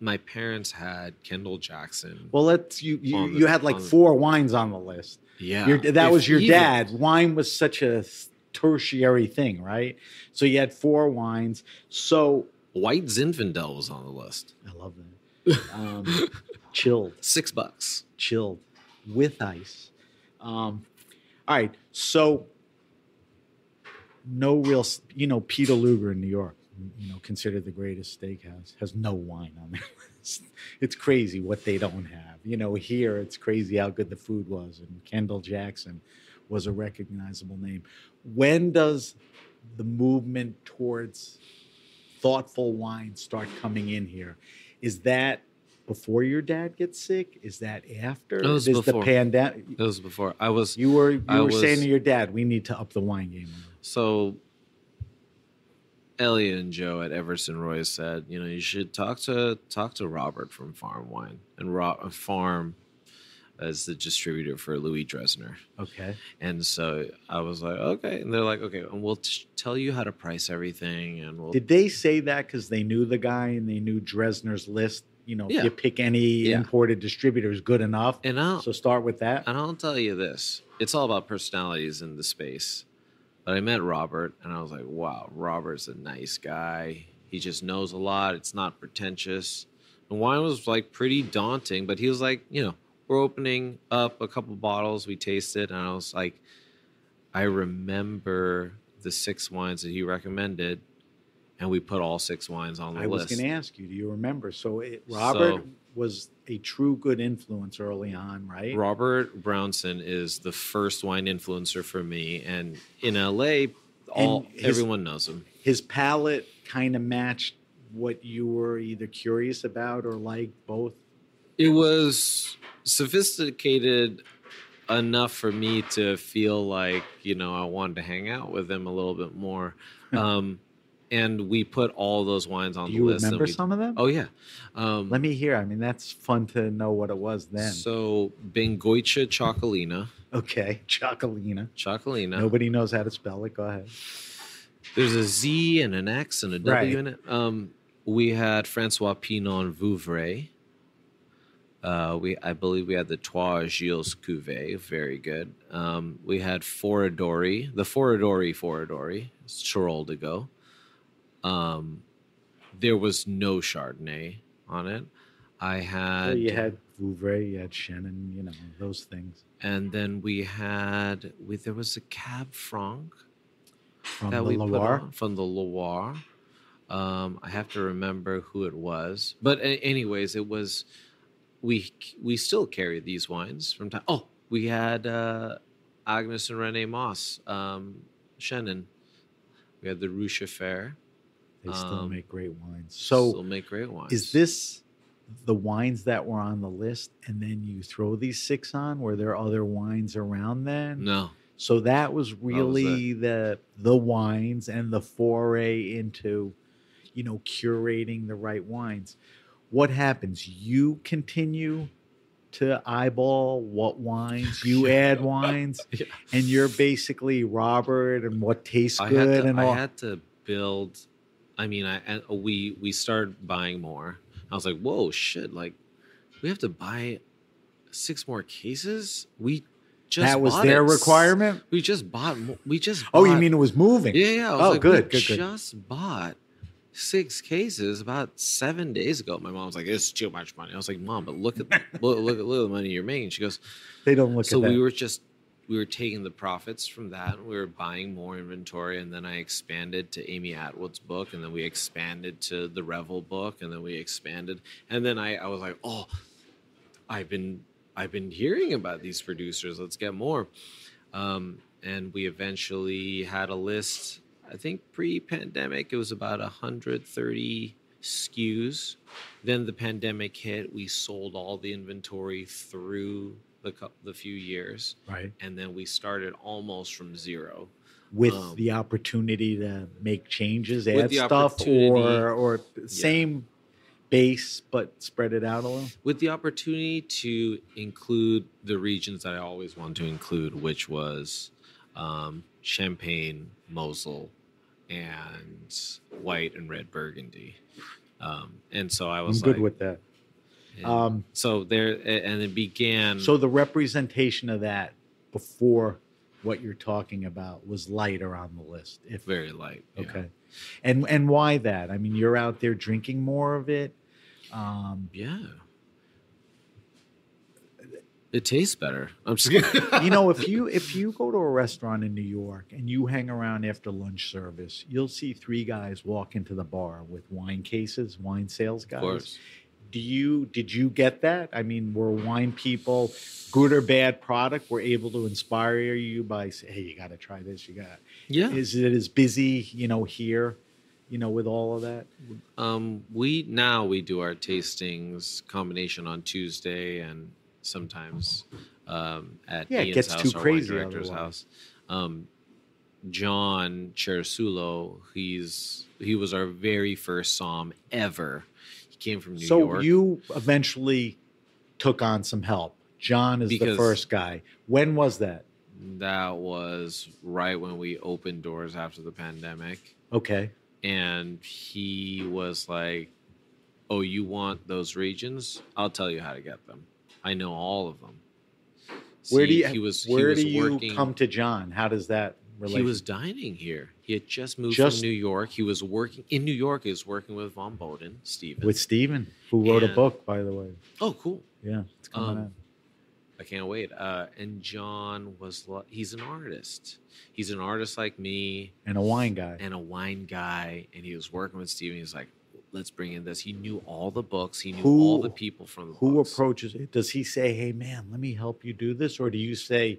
my parents had kendall jackson well, let's you you, the- you had like the- four wines on the list. yeah Your, that if was your even- dad. Wine was such a tertiary thing, right? So you had four wines. So white zinfandel was on the list I love that. Um, *laughs* chilled. six bucks chilled with ice. Um, all right, so no real, you know, Peter Luger in New York, you know, considered the greatest steakhouse, has no wine on their *laughs* list. It's crazy what they don't have. You know, here it's crazy how good the food was, and Kendall Jackson was a recognizable name. When does the movement towards thoughtful wine start coming in here? Is that before your dad gets sick? Is that after? It was Is the before. pandemic? it was before i was You were you I were saying to your dad, we need to up the wine game. So Elliot and Joe at Everson Royce said, you know, you should talk to talk to Robert from Farm Wine and Ro- uh, Farm as the distributor for Louis Dressner. Okay. And so I was like, okay. And they're like, okay, and we'll t- tell you how to price everything, and we'll. Did they say that because they knew the guy and they knew Dressner's list? You know, Yeah. if you pick any Yeah. imported distributor is good enough. and I'll So start with that. and I'll tell you this: it's all about personalities in the space. But I met Robert, and I was like, wow, Robert's a nice guy. He just knows a lot. It's not pretentious. The wine was like pretty daunting, but he was like, you know, we're opening up a couple bottles. We tasted, and I was like, I remember the six wines that he recommended, and we put all six wines on the list. I was going to ask you, do you remember? So it, Robert So- was a true good influence early on, right? Robert Brownson is the first wine influencer for me, and in LA, all his- everyone knows him. His palate kind of matched what you were either curious about or like both. It was sophisticated enough for me to feel like you know I wanted to hang out with him a little bit more. *laughs* Um, and we put all those wines on Do the you list. that remember we- some of them? Oh yeah. Um, Let me hear. I mean, that's fun to know what it was then. So Bengoetxea Txakolina. okay, *laughs* Txakolina. Txakolina. Nobody knows how to spell it. Go ahead. There's a Z and an X and a W Right. in it. Um, we had Francois Pinon Vouvray. Uh, we, I believe we had the Trois Argiles Cuvée, very good. Um, we had Foradori, the Foradori Foradori, it's Teroldego. Um, there was no Chardonnay on it. I had, Well, you had Vouvray, you had Chenin, you know, those things. and then we had, we, there was a Cab Franc From that the we put Loire. on from the Loire. Um, I have to remember who it was, but anyways, it was we we still carry these wines from time. Oh, we had uh, Agnes and Rene Mosse, um, Chenin. We had the Ruche Fair. They still Um, make great wines. So still make great wines. is this the wines that were on the list and then you throw these six on? Were there other wines around then? no? So that was was really the the wines and the foray into, you know, curating the right wines. What happens? You continue to eyeball what wines you *laughs* add wines, *laughs* Yeah. and you're basically Robert and what tastes I good to, and I had to build. I mean, I and we we started buying more. I was like, whoa, shit! Like, we have to buy six more cases. We just that was bought their it. requirement. We just bought. We just. Oh, you mean it was moving? Yeah, yeah. I was Oh, like, good, we good, good. Just bought six cases about seven days ago. My mom was like, "It's too much money." I was like, "Mom, but look at *laughs* look, look at look at the money you're making." She goes, They don't look so at that. we were just we were taking the profits from that. We were buying more inventory and then i expanded to amy atwood's book and then we expanded to the revel book and then we expanded. And then i, I was like oh i've been i've been hearing about these producers. Let's get more. Um, and we eventually had a list i think pre-pandemic it was about 130 skus. Then the pandemic hit we sold all the inventory through the, the few years right and then we started almost from zero with um, the opportunity to make changes, add stuff, or or same base but spread it out a little. with the opportunity to include the regions that I always wanted to include, which was um, Champagne, Mosel, and white and red Burgundy. Um, and so I I'm was good like, with that. Um, so there, and it began. so the representation of that before what you're talking about was lighter on the list. If very light. yeah. okay, and and why that? I mean, you're out there drinking more of it. Um, Yeah. It tastes better. I'm just kidding. you know, if *laughs* you if you go to a restaurant in New York and you hang around after lunch service, you'll see three guys walk into the bar with wine cases, wine sales guys. Do you did you get that? I mean, were wine people good or bad product were able to inspire you by say, hey, you got to try this. You got. Yeah. Is it as busy, you know, here, you know, with all of that? Um, we now we do our tastings combination on Tuesday and sometimes um, at Yeah, it Ian's gets house, too crazy director's otherwise. house. Um, John Cherasulo, he's he was our very first somm ever. He came from New so York. you eventually took on some help. John is the first guy. When was that? that was right when we opened doors after the pandemic. Okay. and he was like, "Oh, you want those regions? I'll tell you how to get them. I know all of them." Where do you He was. where he was do you working, come to John? How does that relate? He was dining here. He had just moved Just- from New York. He was working in New York. He was working with Vom Boden, Steven. with Steven, who wrote a book, by the way. oh, cool. Yeah, it's coming Um, out. I can't wait. Uh, and John was he's an artist. He's an artist like me. And a wine guy. and a wine guy, and he was working with Steven. He's like, "Let's bring in this." He knew all the books. He knew Who- all the people from the Who books. approaches it? Does he say, "Hey, man, let me help you do this," or do you say,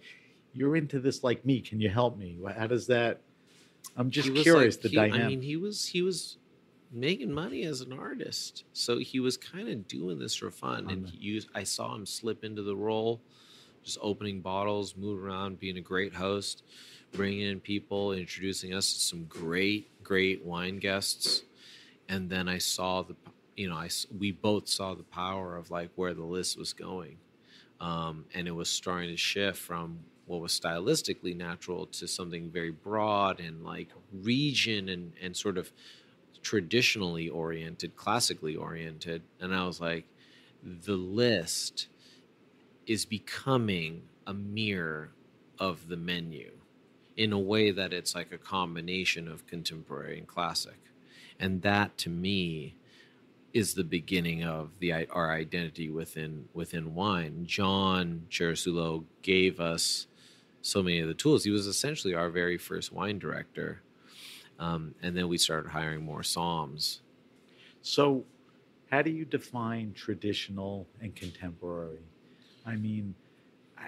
"You're into this like me. Can you help me?" How does that? I'm just curious. like- the he- dynamic. I mean, he was he was making money as an artist, so he was kind of doing this for fun. And he used, I saw him slip into the role just opening bottles, moving around, being a great host, bringing in people, introducing us to some great, great wine guests. And then I saw the, you know, I we both saw the power of like where the list was going, um, and it was starting to shift from what was stylistically natural to something very broad and like region and and sort of traditionally oriented, classically oriented. And I was like, the list is becoming a mirror of the menu in a way that it's like a combination of contemporary and classic. And that to me is the beginning of the our identity within within wine. John Cherasulo gave us so many of the tools. He was essentially our very first wine director. Um, and then we started hiring more Somms. So, how do you define traditional and contemporary? I mean, I,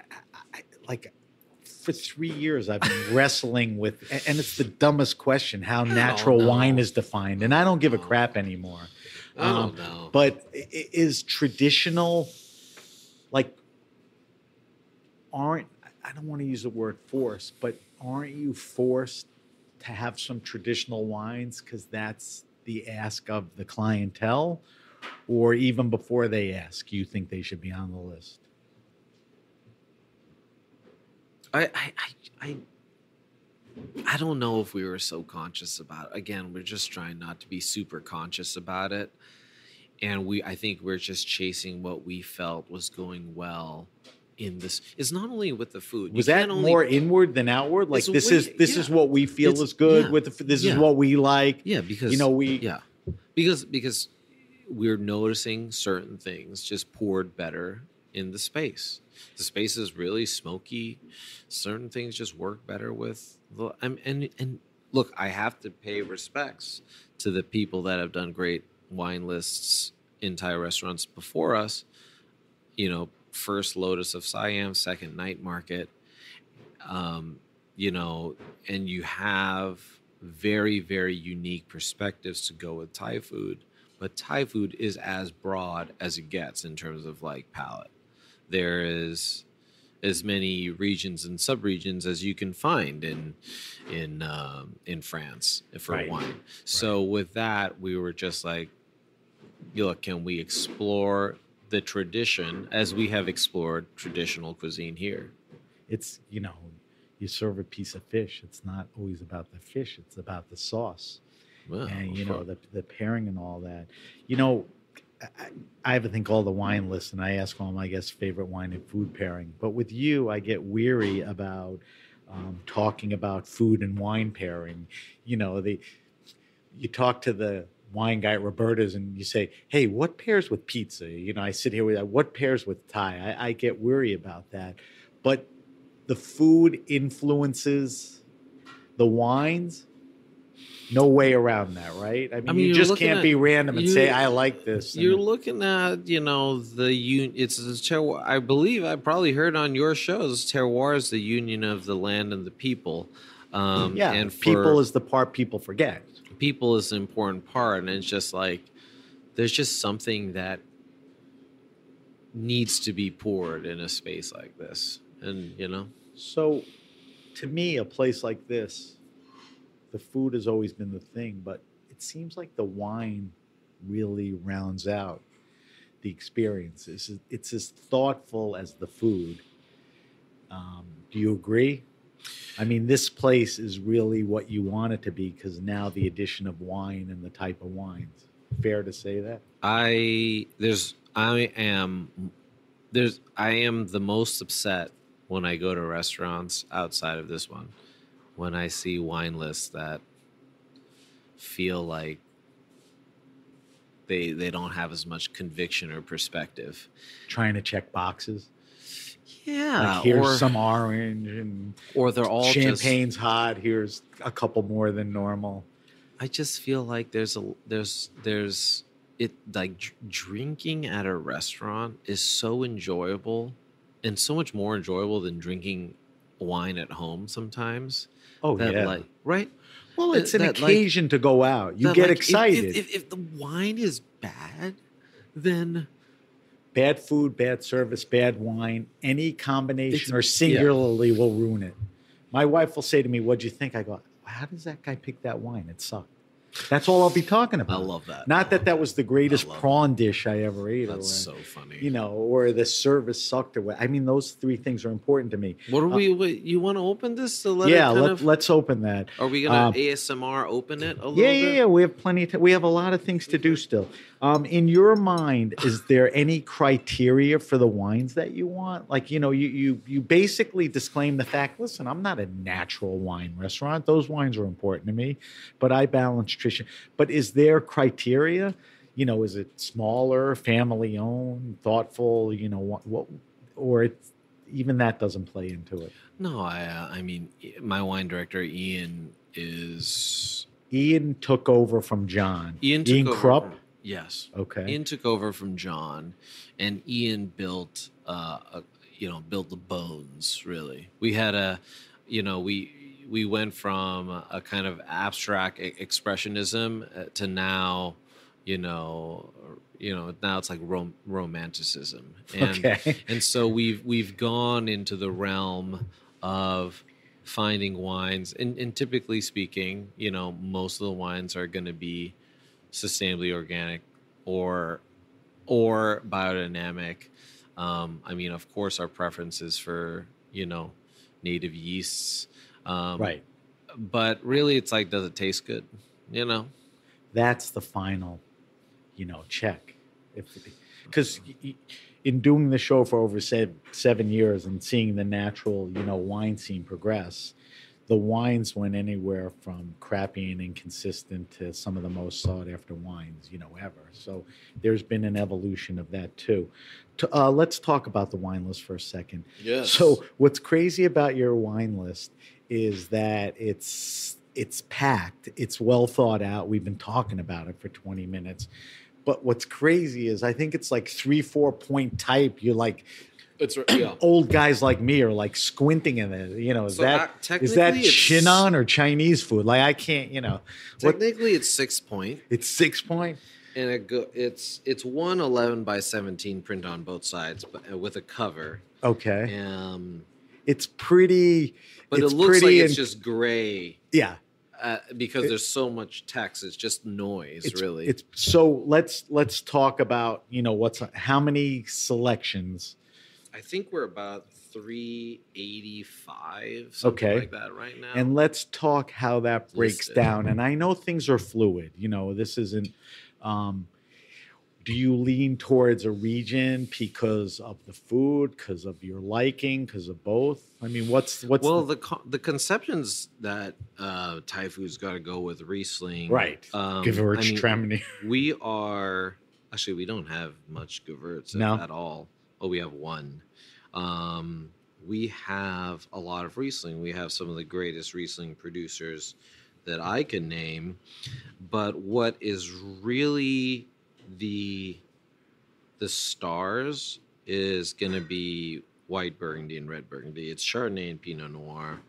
I, like for three years I've been *laughs* wrestling with, and it's the dumbest question: how natural know. wine is defined, and I don't give a crap anymore. I Um, don't know. But is traditional like aren't I don't want to use the word force, but aren't you forced to have some traditional wines because that's the ask of the clientele? Or even before they ask, you think they should be on the list? I, I, I, I, I don't know if we were so conscious about it. Again, we're just trying not to be super conscious about it. And we, I think we're just chasing what we felt was going well in this. It's not only with the food. Was that only- more inward than outward? Like this way- is this is what we feel It's- is good yeah. with the, this Yeah. is what we like. Yeah, because You know, we yeah, because because we're noticing certain things just poured better in the space. The space is really smoky. Certain things just work better with the I'm, and and look, I have to pay respects to the people that have done great wine lists in Thai restaurants before us. You know, first Lotus of Siam, second Night Market. Um, you know, and you have very, very unique perspectives to go with Thai food. But Thai food is as broad as it gets in terms of like palate. There is as many regions and subregions as you can find in in um, in France for Right. wine. So with that, we were just like, you look, can we explore the tradition as we have explored traditional cuisine here? it's you know you serve a piece of fish it's not always about the fish it's about the sauce. Well, and you know the, the pairing and all that. You know I, I have to think all the wine list, and i ask all my guests favorite wine and food pairing. But with you i get weary about um, talking about food and wine pairing. You know the you talk to the wine guy at Roberta's and you say, "Hey, what pairs with pizza?" You know, I sit here with that. What pairs with Thai? I, I get weary about that, but the food influences the wines. No way around that, right? I mean, mean, you just can't at- be random and you- say, "I like this." You're it- looking at, you know, the un. It's the terroir. I believe I probably heard on your shows, terroir is the union of the land and the people. Um, yeah, and for people is the part people forget. People is an important part, and it's just like there's just something that needs to be poured in a space like this, and you know, So, to me, a place like this, the food has always been the thing, but it seems like the wine really rounds out the experience. It's, it's as thoughtful as the food. Um, do you agree? I mean, this place is really what you want it to be because now the addition of wine and the type of wines. Fair to say that? I there's I am there's I am the most upset when I go to restaurants outside of this one when I see wine lists that feel like they they don't have as much conviction or perspective. Trying to check boxes. Yeah, like here's or some orange and or they're all just champagne's hot. Here's a couple more than normal. I just feel like there's a there's there's it like dr- drinking at a restaurant is so enjoyable and so much more enjoyable than drinking wine at home sometimes. Oh that yeah. like right? well, that- it's an that, like- occasion to go out. You get like, excited. If, if, if the wine is bad, then bad food, bad service, bad wine, any combination It's- or singularly will ruin it. My wife will say to me, "What'd you think?" I go, "How does that guy pick that wine? It sucked." That's all I'll be talking about. I love that. Not that that was the greatest prawn dish I ever ate. or, That's so funny. you know, or the service sucked or what. I mean, those three things are important to me. what are we? Wait, you want to open this to let uh, yeah, let, of? let's open that. are we gonna um, ASMR open it a little Yeah, bit? yeah, yeah. We have plenty of time. We have a lot of things to do still. Um, in your mind, is there any criteria for the wines that you want? Like, you know, you you you basically disclaim the fact. Listen, I'm not a natural wine restaurant. Those wines are important to me, but I balance nutrition. But is there criteria? You know, is it smaller, family owned, thoughtful? You know, what, what or it's even that doesn't play into it. No, I. Uh, I mean, my wine director Ian is Ian took over from John. Ian. Took Ian over Krupp. Yes. Okay. Ian took over from John, and Ian built, uh, a, you know, built the bones. Really, we had a, you know, we we went from a kind of abstract expressionism uh, to now, you know, you know, now it's like rom- romanticism, and okay. *laughs* and so we've we've gone into the realm of finding wines, and, and typically speaking, you know, most of the wines are going to be sustainably organic or or biodynamic. Um, I mean, of course, our preference is for you know native yeasts, um, right. But really, it's like, does it taste good? You know, That's the final, you know, check. If because in doing the show for over seven, seven years and seeing the natural, you know, wine scene progress, the wines went anywhere from crappy and inconsistent to some of the most sought after wines, you know, ever. So there's been an evolution of that too. To, uh, let's talk about the wine list for a second. yes. So what's crazy about your wine list is that it's it's packed, it's well thought out. We've been talking about it for 20 minutes. But what's crazy is I think it's like three, four point type. You're like it's yeah. *clears throat* old guys like me are like squinting in it. You know, is So, that uh, is that or Chinese food? Like I can't, you know, what, Technically, it's six point. it's six point. and it go, it's it's one eleven by 17 print on both sides but uh, with a cover Okay, um it's pretty. but it's it looks like it's and- just gray yeah. uh, because there's so much text it's just noise it's really It's so let's let's talk about you know what's how many selections. I think we're about 385 something Okay. like that right now And let's talk how that breaks Listed. down. And I know things are fluid. You know, this isn't. Um, do you lean towards a region because of the food, because of your liking, because of both? I mean, what's what's well the, the co- the conceptions that uh thai food's got to go with riesling right? um, Gewürz I mean, We are actually we don't have much Gewürz No. at all. Oh, we have one. Um, we have a lot of Riesling. We have some of the greatest Riesling producers that I can name. But what is really the the stars is going to be white Burgundy and red Burgundy. It's Chardonnay and Pinot Noir.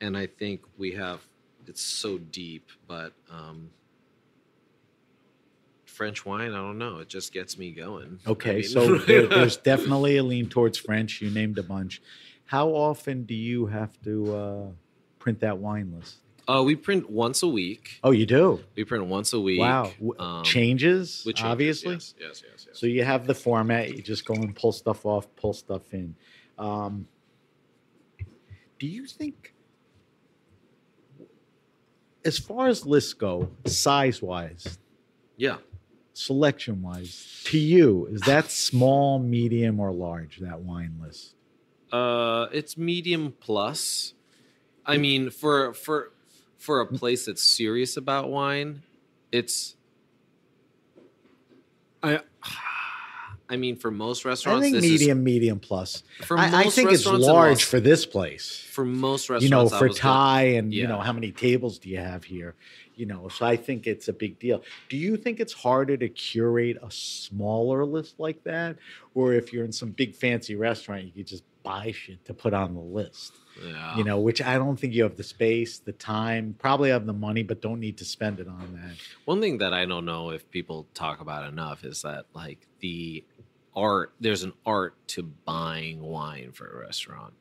And I think we have it's so deep, but um, French wine, I don't know. It just gets me going. I Okay, mean- so *laughs* there, there's definitely a lean towards French. You named a bunch. How often do you have to uh, print that wine list? uh, we print once a week. Oh, you do. We print once a week. Wow. Um, changes, changes, obviously. Yes, yes, yes. yes. So you have the format. You just go and pull stuff off, pull stuff in. Um, do you think, as far as lists go, size wise, yeah. Selection wise, to you, is that small, medium, or large? That wine list. Uh, it's medium plus. I mean, for for for a place that's serious about wine, it's. I. I mean, for most restaurants, I think this is- medium, medium plus. for I, I think it's large Los- for this place. for most restaurants. you know, for Thai and you know how many tables do you have here? You know, so I think it's a big deal. Do you think it's harder to curate a smaller list like that, or if you're in some big fancy restaurant, you could just buy shit to put on the list? Yeah. You know, which I don't think you have the space, the time, probably have the money, but don't need to spend it on that. One thing that I don't know if people talk about enough is that like the art. There's an art to buying wine for a restaurant.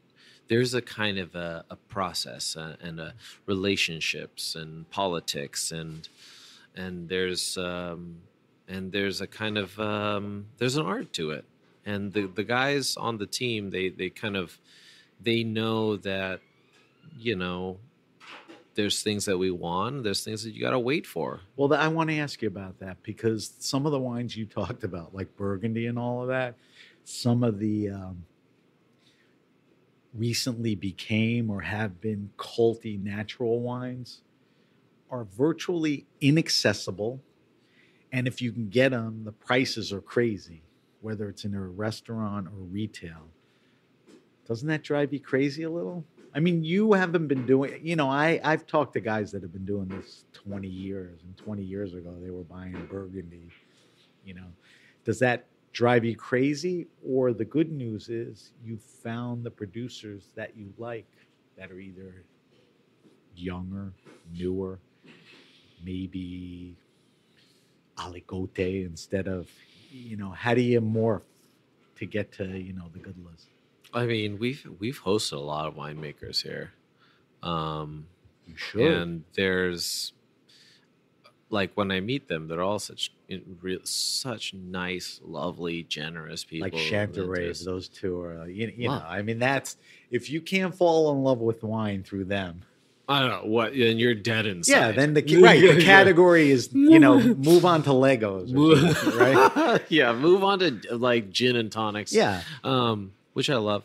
There's a kind of a, a process uh, and a relationships and politics and and there's um, and there's a kind of um, there's an art to it. And the the guys on the team they they kind of they know that you know there's things that we want there's things that you got to wait for Well, I want to ask you about that because some of the wines you talked about, like Burgundy and all of that, some of the um, recently became or have been culty natural wines are virtually inaccessible. And if you can get them, the prices are crazy, whether it's in a restaurant or retail. Doesn't that drive you crazy a little? I mean, you haven't been doing, you know, I, I've talked to guys that have been doing this 20 years, and 20 years ago they were buying Burgundy. You know, does that drive you crazy? Or the good news is you found the producers that you like that are either younger, newer, maybe aligote instead of, you know, how do you morph to get to, you know, the good list? i mean we've we've hosted a lot of winemakers here um You should. and there's like when i meet them they're all such real such nice lovely generous people like Chanterêves, those two are, uh, you, you know, I mean, that's if you can't fall in love with wine through them, i don't know what and you're dead inside yeah, then the *laughs* right the category is you know *laughs* move on to Legos, *laughs* right? yeah move on to like gin and tonics Yeah, um, which I love.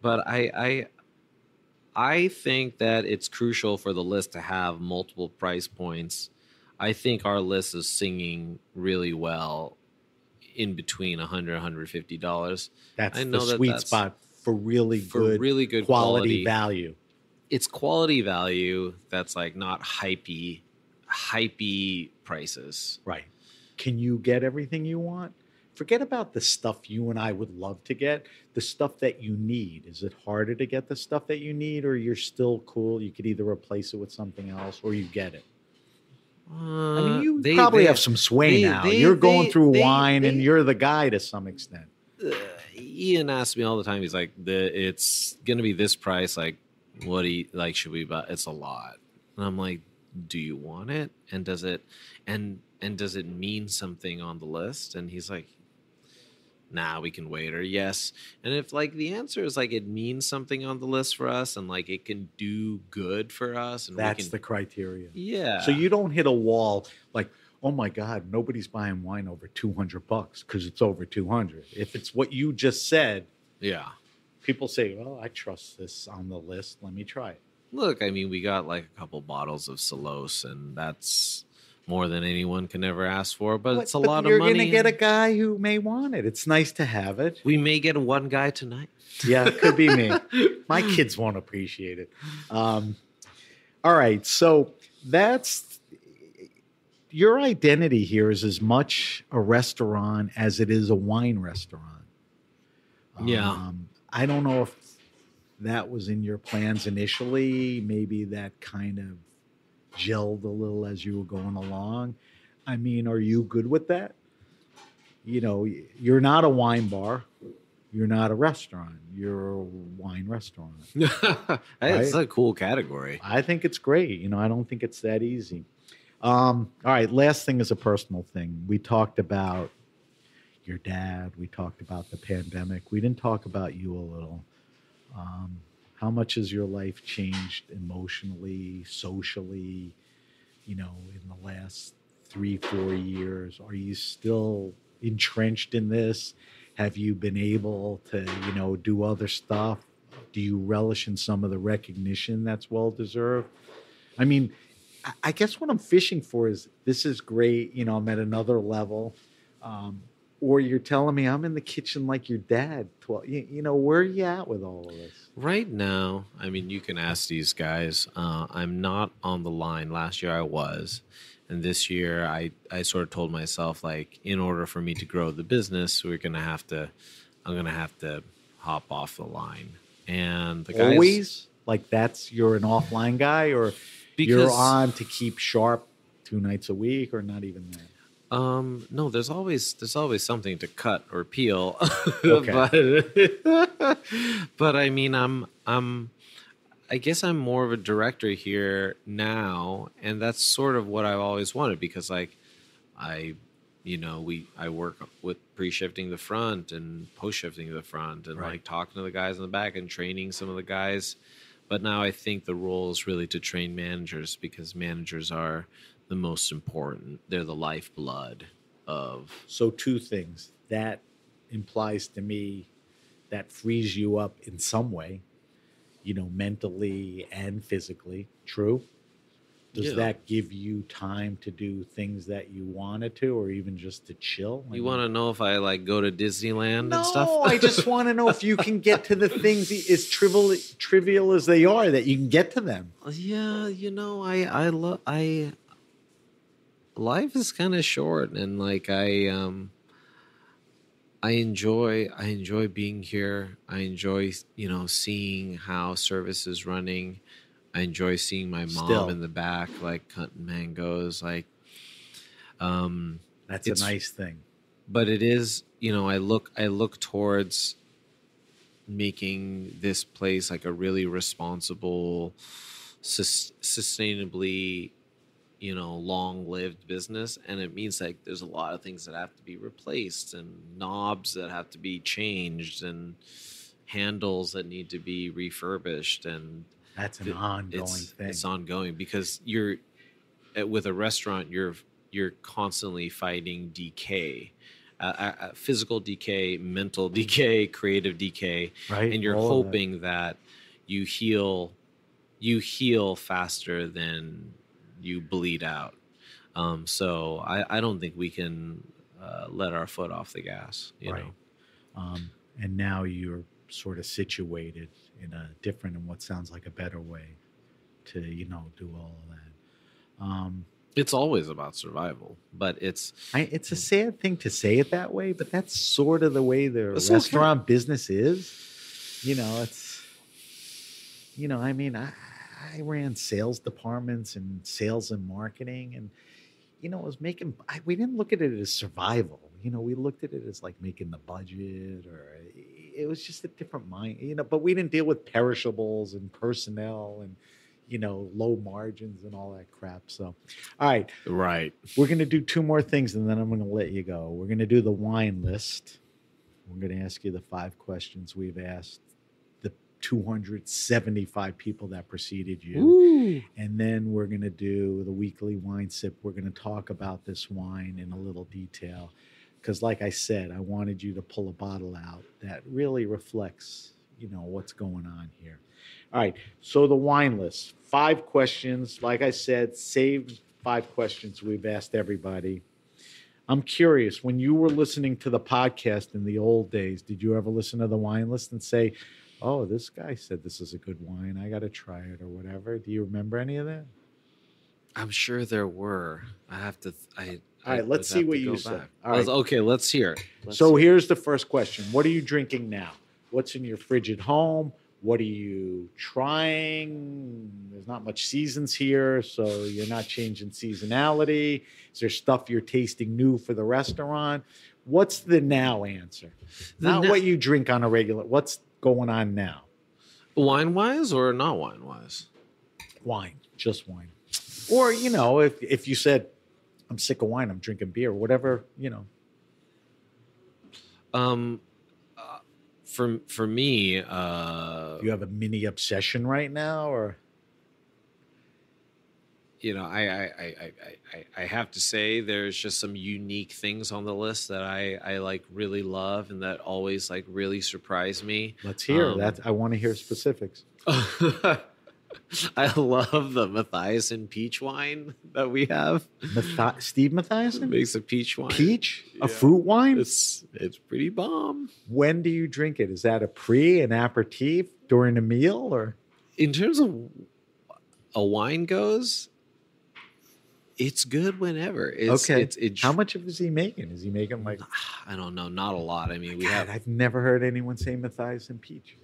But I, I, I think that it's crucial for the list to have multiple price points. I think our list is singing really well in between 100 150 dollars that's I the that sweet that's- spot for really for good, really good quality, quality, value. it's quality value that's like not hypey hypey prices Right. Can you get everything you want? Forget about the stuff you and I would love to get. The stuff that you need. Is it harder to get the stuff that you need, or you're still cool? You could either replace it with something else, or you get it. I mean, you Uh, they- probably they- have some sway they- now. you're going through wine, and you're the guy to some extent. uh, Ian asks me all the time. He's like, "the It's gonna be this price. Like, what do you like? Should we buy? It's a lot." And I'm like, "Do you want it? And does it? And and does it mean something on the list?" And he's like, "Nah, we can wait." Or yes. And if like the answer is like it means something on the list for us, and like it can do good for us, and That's we can, the criteria. yeah. So you don't hit a wall like, oh my God, nobody's buying wine over 200 bucks because it's over 200. If it's what you just said, yeah. people say, well, I trust this on the list. Let me try it. Look, I mean, we got like a couple bottles of Selosse, and that's more than anyone can ever ask for. But, it's a lot of money. you're money. gonna get a guy who may want it. It's nice to have it. We may get one guy tonight. Yeah, it could be me. *laughs* My kids won't appreciate it. Um, all right, so that's your identity here is as much a restaurant as it is a wine restaurant. Yeah. Um, I don't know if that was in your plans initially. Maybe that kind of gelled a little as you were going along. I mean, are you good with that? You know, you're not a wine bar. You're not a restaurant. You're a wine restaurant. *laughs* it's a cool category. I think it's great. You know, I don't think it's that easy. Um, all right, last thing is a personal thing. We talked about your dad. We talked about the pandemic. We didn't talk about you a little. Um, how much has your life changed emotionally, socially? You know, in the last three, four years, are you still entrenched in this? Have you been able to, you know, do other stuff? Do you relish in some of the recognition that's well deserved? I mean, I- guess what I'm fishing for is this is great. You know, I'm at another level. Um, or you're telling me I'm in the kitchen like your dad. 12, you, you know, where are you at with all of this? Right now, I mean, you can ask these guys. Uh, I'm not on the line. Last year I was. And this year I, I sort of told myself, like, in order for me to grow the business, we're going to have to, I'm going to have to hop off the line. And the guys. Always like that's you're an offline guy, or you're Because- on to keep sharp two nights a week, or not even that. Um, no, there's always there's always something to cut or peel. *laughs* Okay. but *laughs* but I mean, I'm I'm I guess I'm more of a director here now, and that's sort of what I've always wanted because like I you know, we I work with pre-shifting the front and post-shifting the front and Right. like talking to the guys in the back and training some of the guys. But now I think the role is really to train managers because managers are the most important. They're the lifeblood of So two things that implies to me that frees you up in some way, you know, mentally and physically. True. Does Yeah. that give you time to do things that you wanted to, or even just to chill? I You mean- want to know if I like go to Disneyland No, and stuff? No, I just *laughs* want to know if you can get to the things as trivial trivial as they are that you can get to them. yeah, you know, I I love I life is kind of short and like I um I enjoy I enjoy being here. I enjoy, you know, seeing how service is running. I enjoy seeing my mom Still. in the back like cutting mangoes like um That's a nice thing. but it is you know i look i look towards making this place like a really responsible sus- sustainably you know long lived business and it means like there's a lot of things that have to be replaced and knobs that have to be changed and handles that need to be refurbished and That's an th- ongoing it's, thing. It's ongoing because you're with a restaurant. You're you're constantly fighting decay, uh, uh, uh, physical decay, mental *laughs* decay, creative decay, right? and you're All of that. hoping that you heal, you heal faster than you bleed out. Um, so I, I don't think we can uh, let our foot off the gas. You Right. know. um, and now you're sort of situated in a different and what sounds like a better way to you know do all of that um, It's always about survival, but it's I, it's a sad thing to say it that way but that's sort of the way the It's okay. restaurant business is you know it's you know i mean i, I ran sales departments and sales and marketing and you know, it was making. I, we didn't look at it as survival. You know, we looked at it as like making the budget, or it was just a different mind. You know, but we didn't deal with perishables and personnel and you know low margins and all that crap. So, all right, right. we're gonna do two more things, and then I'm gonna let you go. We're gonna do the wine list. We're gonna ask you the five questions we've asked 275 people that preceded you. Ooh. And then we're going to do the weekly wine sip. We're going to talk about this wine in a little detail. Because, like I said, I wanted you to pull a bottle out that really reflects, you know, what's going on here. All right. So, the wine list five questions. Like I said, save five questions we've asked everybody. I'm curious, when you were listening to the podcast in the old days, did you ever listen to the wine list and say, oh, this guy said this is a good wine. I got to try it or whatever. Do you remember any of that? I'm sure there were. I have to. I. All right, I let's see what you said. All right. okay, let's hear it. Let's so hear it. here's the first question What are you drinking now? What's in your fridge at home? What are you trying? There's not much seasons here, so you're not changing seasonality. Is there stuff you're tasting new for the restaurant? What's the now answer? The not now- what you drink on a regular. What's going on now? wine wise or not wine wise? wine, just wine. Or, you know, if if you said, I'm sick of wine, I'm drinking beer, whatever, you know. Um, uh, for for me, uh, You have a mini obsession right now, or you know, I I, I, I, have to say there's just some unique things on the list that I I like really love and that always like really surprise me. let's hear Um, that. I want to hear specifics. *laughs* I love the Matthiasson peach wine that we have. Mathi- Steve It Matthiasson? makes a peach wine. Peach? A fruit wine? It's it's pretty bomb. when do you drink it? Is that a pre, an aperitif, during a meal, or? In terms of a wine goes, it's good whenever. It's, Okay. It's, it, How much of is he making? Is he making like, *sighs* I don't know. Not a lot. I mean, we God, have. I've never heard anyone say Matthiasson peach.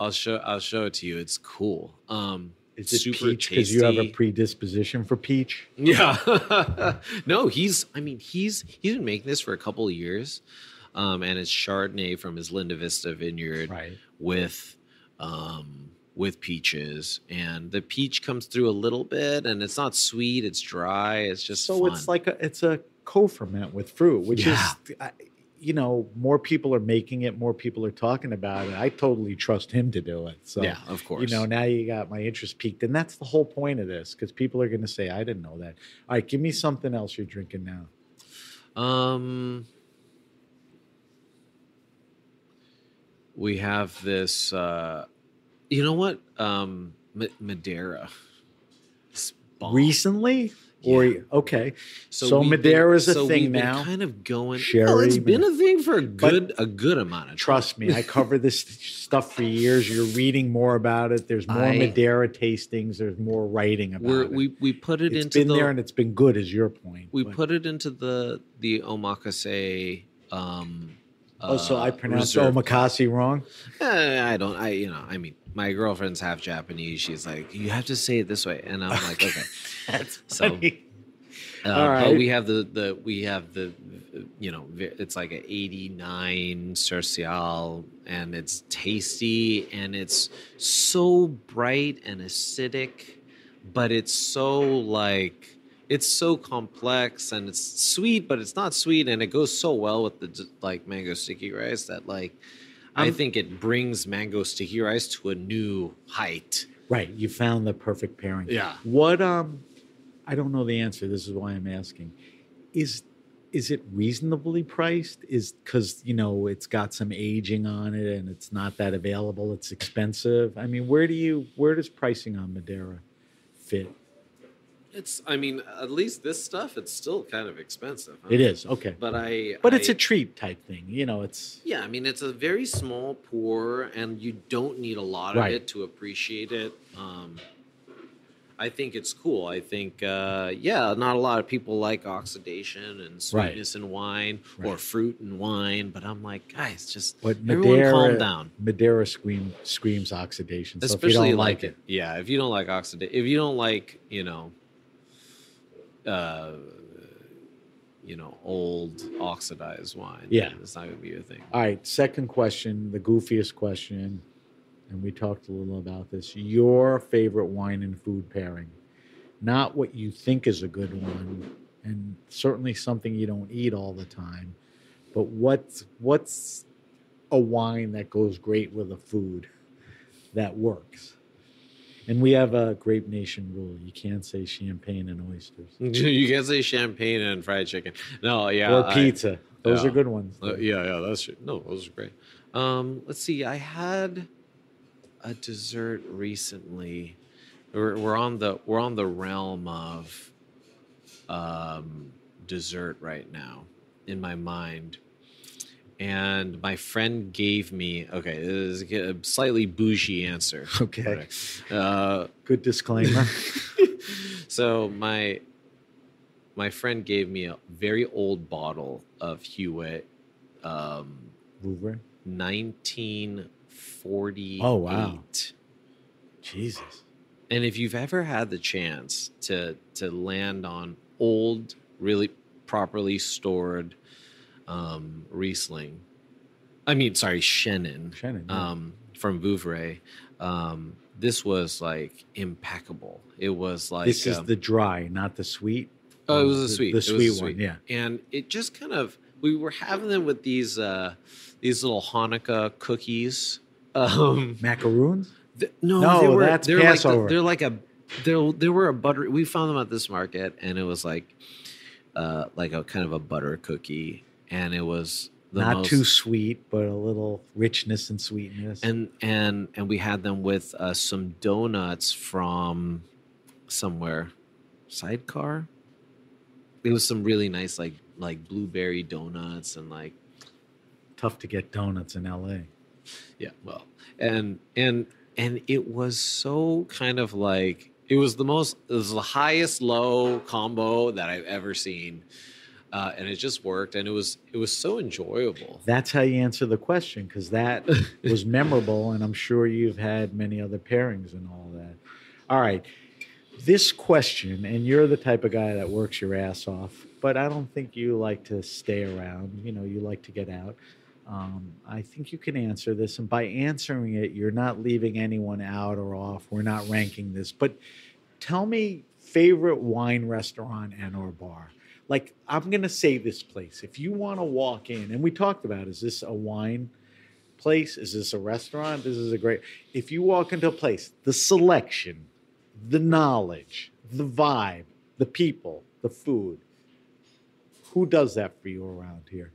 I'll show. I'll show it to you. It's cool. Um, Is it super peach because you have a predisposition for peach? Yeah. *laughs* no, he's I mean, he's he's been making this for a couple of years. Um, and it's Chardonnay from his Linda Vista vineyard Right. with um with peaches. And the peach comes through a little bit and it's not sweet, it's dry, it's just So fun. it's like a it's a co-ferment with fruit, which Yeah. is, I- you know, more people are making it, more people are talking about it. I totally trust him to do it. So yeah, of course. You know, now you got my interest peaked, and that's the whole point of this because people are going to say, "I didn't know that." All right, give me something else you're drinking now. Um, we have this. Uh, you know what? Um, Ma- Madeira. Recently, or Yeah. okay, so we've been- Madeira's a so thing we've been now. Kind of going. Sherry, well, it's been a thing for a good a good amount of time. trust me, I cover this *laughs* stuff for years. You're reading more about it. There's more I- Madeira tastings. There's more writing about We're, it. we we put it it's into been the there and it's been good. Is your point? we but- put it into the the omakase. Um, Oh, so I uh, pronounced reserve. omakase wrong. Eh, I don't. I you know. I mean, my girlfriend's half Japanese. She's like, you have to say it this way, and I'm like, okay. *laughs* That's So. Uh, All But we have the the we have the you know it's like a 89 Sercial and it's tasty and it's so bright and acidic, but it's so like it's so complex and it's sweet, but it's not sweet, and it goes so well with the like mango sticky rice that like. I I'm- think it brings mango sticky rice to a new height. Right, you found the perfect pairing. Yeah. What um I don't know the answer. This is why I'm asking. Is is it reasonably priced? Is cuz you know, it's got some aging on it and it's not that available, it's expensive. I mean, where do you where does pricing on Madeira fit? It's, I mean, at least this stuff, it's still kind of expensive. huh? It is. Okay. But I, But it's a treat type thing. You know, it's yeah. I mean, it's a very small pour, and you don't need a lot Right. of it to appreciate it. Um, I think it's cool. I think, uh, yeah, not a lot of people like oxidation and sweetness in wine or fruit in wine, but I'm like, guys, just but everyone Madeira calm down. Madeira scream, screams oxidation. So if Especially you don't like like it. Yeah, if you don't like oxidation, if you don't like, you know, uh, you know, old oxidized wine, Yeah. it's not gonna be your thing. All right, second question, the goofiest question, and we talked a little about this. Your favorite wine and food pairing, not what you think is a good one, and certainly something you don't eat all the time, but what's what's a wine that goes great with a food that works? And we have a Grape Nation rule: you can't say champagne and oysters *laughs* you can't say champagne and fried chicken. No, yeah, or I- pizza. Those yeah. are good ones. uh, yeah, yeah, that's. No, those are great. Um, let's see. I had a dessert recently. We're, we're on the we're on the realm of um, dessert right now in my mind. And my friend gave me okay. This is a slightly bougie answer. *laughs* Okay. Uh, Good disclaimer. *laughs* so my my friend gave me a very old bottle of Huet, um, Vouvray. 1948. Oh, wow. Jesus. And if you've ever had the chance to to land on old, really properly stored um, Riesling, I mean, sorry, Chenin, Shannon. yeah. um, from Vouvray, um, this was like impeccable. It was like this is um, the dry, not the sweet. Oh, it was The- sweet. The sweet sweet. one, yeah. and it just kind of we were having them with these uh these little Hanukkah cookies. *laughs* Um, Macaroons? th- no, No, they were, that's they're like the- Passover. they're like a they're they were a butter. We found them at this market, and it was like uh like a kind of a butter cookie, and it was the not most, too sweet, but a little richness and sweetness. and and and we had them with uh, some donuts from somewhere sidecar it was some really nice like like blueberry donuts and like tough to get donuts in LA. yeah well and and and it was so kind of like it was the most it was the highest low combo that i've ever seen uh, and it just worked and it was it was so enjoyable That's how you answer the question because that *laughs* was memorable, and I'm sure you've had many other pairings and all that. All right. This question, and you're the type of guy that works your ass off, but I don't think you like to stay around. You know, you like to get out. Um, I think you can answer this, and by answering it, you're not leaving anyone out or off. We're not ranking this, but tell me favorite wine restaurant and or bar. Like I'm gonna say this place. If you want to walk in, and we talked about, is this a wine place? Is this a restaurant? This is a great. If you walk into a place, the selection, the knowledge, the vibe, the people, the food. Who does that for you around here?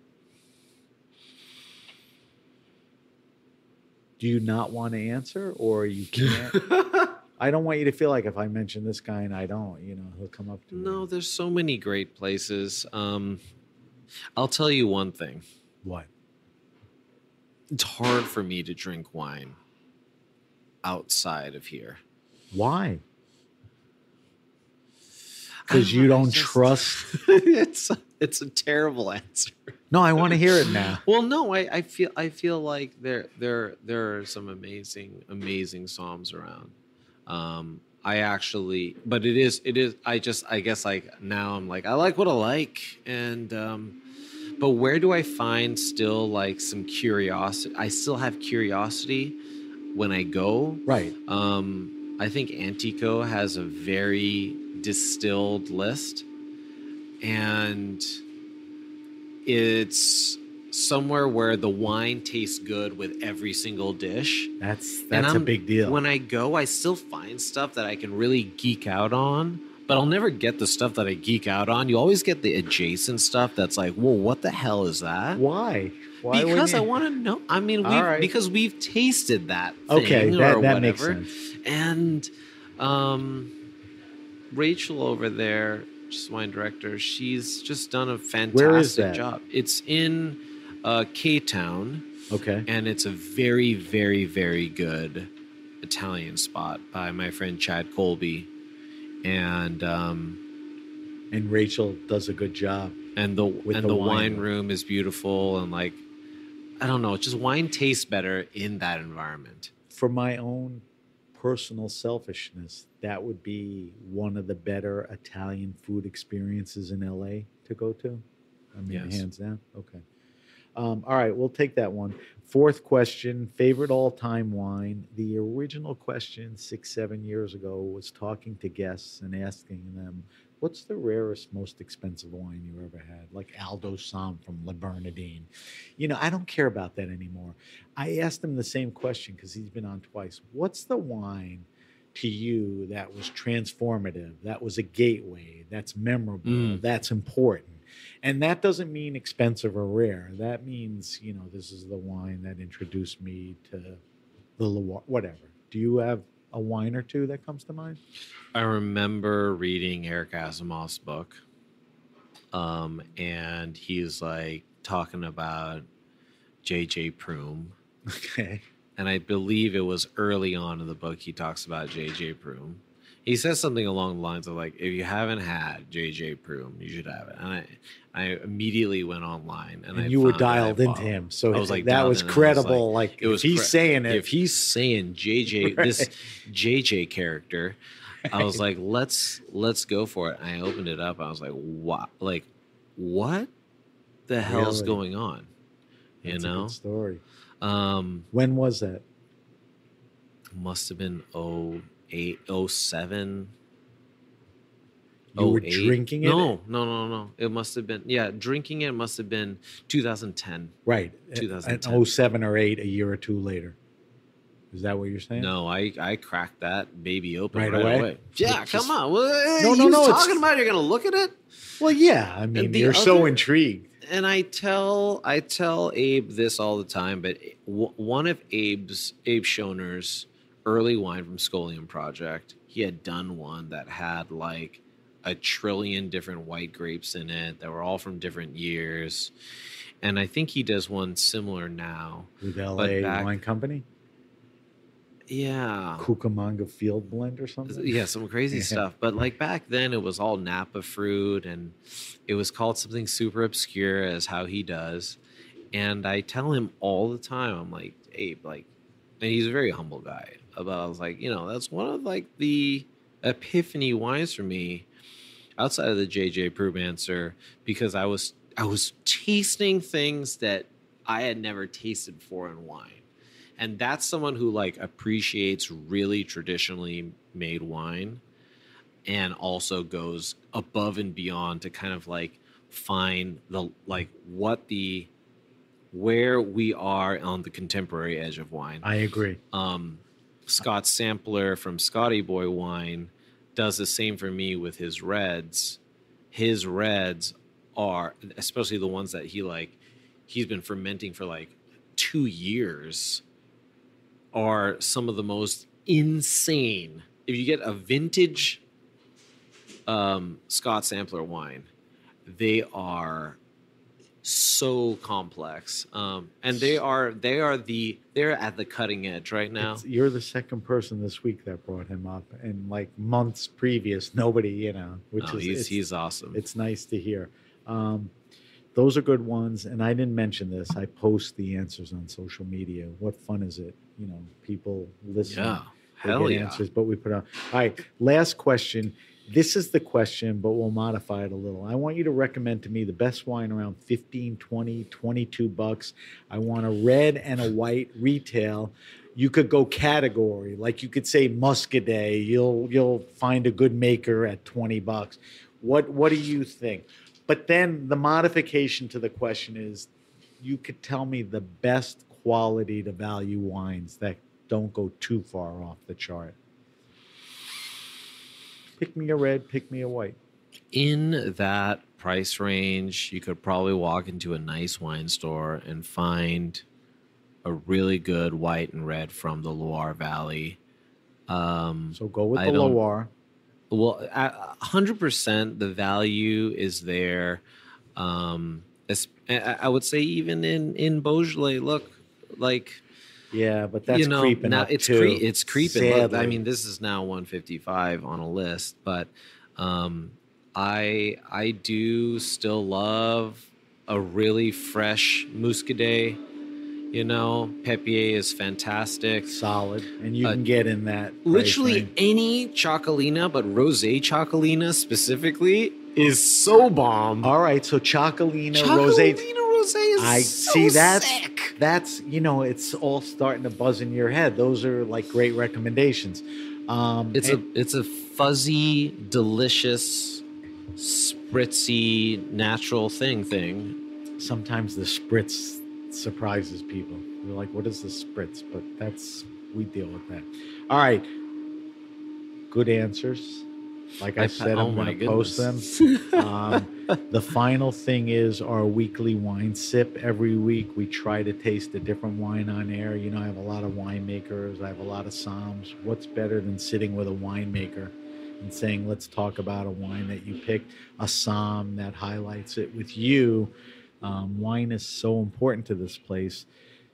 Do you not want to answer, or you can't? *laughs* I don't want you to feel like if I mention this guy and I don't, you know, he'll come up to me. No, there's so many great places. Um, I'll tell you one thing. What? It's hard for me to drink wine outside of here. Why? Because you don't just- trust. *laughs* it's a, it's a terrible answer. No, I want to hear it now. Well, no, I, I feel I feel like there there there are some amazing amazing somms around. Um, I actually, but it is it is. I just I guess like now I'm like I like what I like, and um, but where do I find still like some curiosity? I still have curiosity when I go. Right. Um, I think Antico has a very distilled list, and it's somewhere where the wine tastes good with every single dish. That's that's a big deal. When I go, I still find stuff that I can really geek out on, but I'll never get the stuff that I geek out on. You always get the adjacent stuff that's like, whoa, what the hell is that? Why? Why because I want to know. I mean, All we right. because we've tasted that. Thing Okay, or that, that makes sense. And um, Rachel over there, she's wine director. She's just done a fantastic Where is that? job. It's in uh, K Town, Okay. and it's a very, very, very good Italian spot by my friend Chad Colby, and um, And Rachel does a good job. and the and the the, wine wine room. is beautiful, and like I don't know, it's just wine tastes better in that environment. For my own personal selfishness, that would be one of the better Italian food experiences in LA to go to. I mean, Yes. hands down. Okay. Um, all right, we'll take that one. Fourth question favorite all time wine. The original question six, seven years ago was talking to guests and asking them, What's the rarest, most expensive wine you ever had? Like Aldo Sohm from Le Bernardin. You know, I don't care about that anymore. I asked him the same question because he's been on twice. What's the wine to you that was transformative, that was a gateway, that's memorable, Mm. that's important? And that doesn't mean expensive or rare. That means, you know, this is the wine that introduced me to the Loire, whatever. Do you have a wine or two that comes to mind? I remember reading Eric Asimov's book, um, and he's like talking about J.J. Prüm, Okay. and I believe it was early on in the book he talks about J.J. Prüm. He says something along the lines of like, "If you haven't had J.J. Prüm, you should have it." And I, I immediately went online and, And, I you were dialed into him. So I was, like, that was I was like- credible. Like, it was he's cre- saying it. if he's saying JJ *laughs* this Right. JJ character, I was like, let's let's go for it. I opened it up. I was like, what? Like, what the hell's Really? going on? You That's a know, good story. um, When was that? must have been 08, 07, You were 08. drinking it? No, no, no, no. It must have been yeah, drinking it must have been 2010. Right. 2010. And 07 or 8, a year or two later. Is that what you're saying? No, I I cracked that baby open Right right, away? away. Yeah, Just- come on. What No, no, no, it's- Talking about it, you're gonna look at it. Well, yeah. I mean, the you're so intrigued. and I tell I tell Abe this all the time, but one of Abe's Abe Schoener's early wine from Scholium Project, he had done one that had like a trillion different white grapes in it that were all from different years, and I think he does one similar now. With LA back- Wine Company? Yeah. Cucamonga Field Blend or something? Yeah, some crazy *laughs* Yeah. stuff. But like back then, it was all Napa fruit, and it was called something super obscure as how he does. And I tell him all the time, I'm like, Abe, like, and he's a very humble guy. But I was like, you know, that's one of like the epiphany wines for me outside of the JJ Brewmancer because I was I was tasting things that I had never tasted before in wine. And that's someone who like appreciates really traditionally made wine and also goes above and beyond to kind of like find the like what the where we are on the contemporary edge of wine. I agree. Um, Scott Sampler from Scotty Boy Wine does the same for me with his reds. His reds are, especially the ones that he like, he's been fermenting for like two years, are some of the most insane. If you get a vintage um, Scott Sampler wine, they are so complex um, and they are they are the they're at the cutting edge right now It's- you're the second person this week that brought him up, and like months previous, nobody, you know, which Oh, is he's, he's awesome it's nice to hear. Um, those are good ones, and I didn't mention this. I post the answers on social media. What fun is it? You know, people listen. yeah hell yeah answers, but we put on. All right, last question. This is the question, but we'll modify it a little. I want you to recommend to me the best wine around 15, 20, 22 bucks. I want a red and a white retail. You could go category, like you could say Muscadet. You'll you'll find a good maker at 20 bucks. What what do you think? But then the modification to the question is you could tell me the best quality to value wines that don't go too far off the chart. Pick me a red, pick me a white. in that price range, you could probably walk into a nice wine store and find a really good white and red from the Loire Valley. Um, So go with I the Loire. well, a hundred percent, the value is there. Um, I I would say even in in Beaujolais, look like Yeah, but that's you know creeping now it's too. cre- it's creeping. Look, I mean, this is now 155 on a list, but um, I I do still love a really fresh Muscadet. You know, Pépière is fantastic. solid, and you uh, can get in that. Literally range. any Txakolina, but Rosé Txakolina specifically is so bomb. All right, so Txakolina, Txakolina Rosé. Rosé is I so see that's sick. that's you know it's all starting to buzz in your head. Those are like great recommendations. Um, It's and- a it's a fuzzy, delicious, spritzy, natural thing thing. sometimes the spritz surprises people. They're like, "What is the spritz?" But that's we deal with that. All right, good answers. Like I, I- said, oh I'm going to post them. *laughs* Um, the final thing is our weekly wine sip. Every week we try to taste a different wine on air. You know, I have a lot of winemakers. I have a lot of somms. What's better than sitting with a winemaker and saying, "Let's talk about a wine that you picked, a somm that highlights it with you." Um, wine is so important to this place.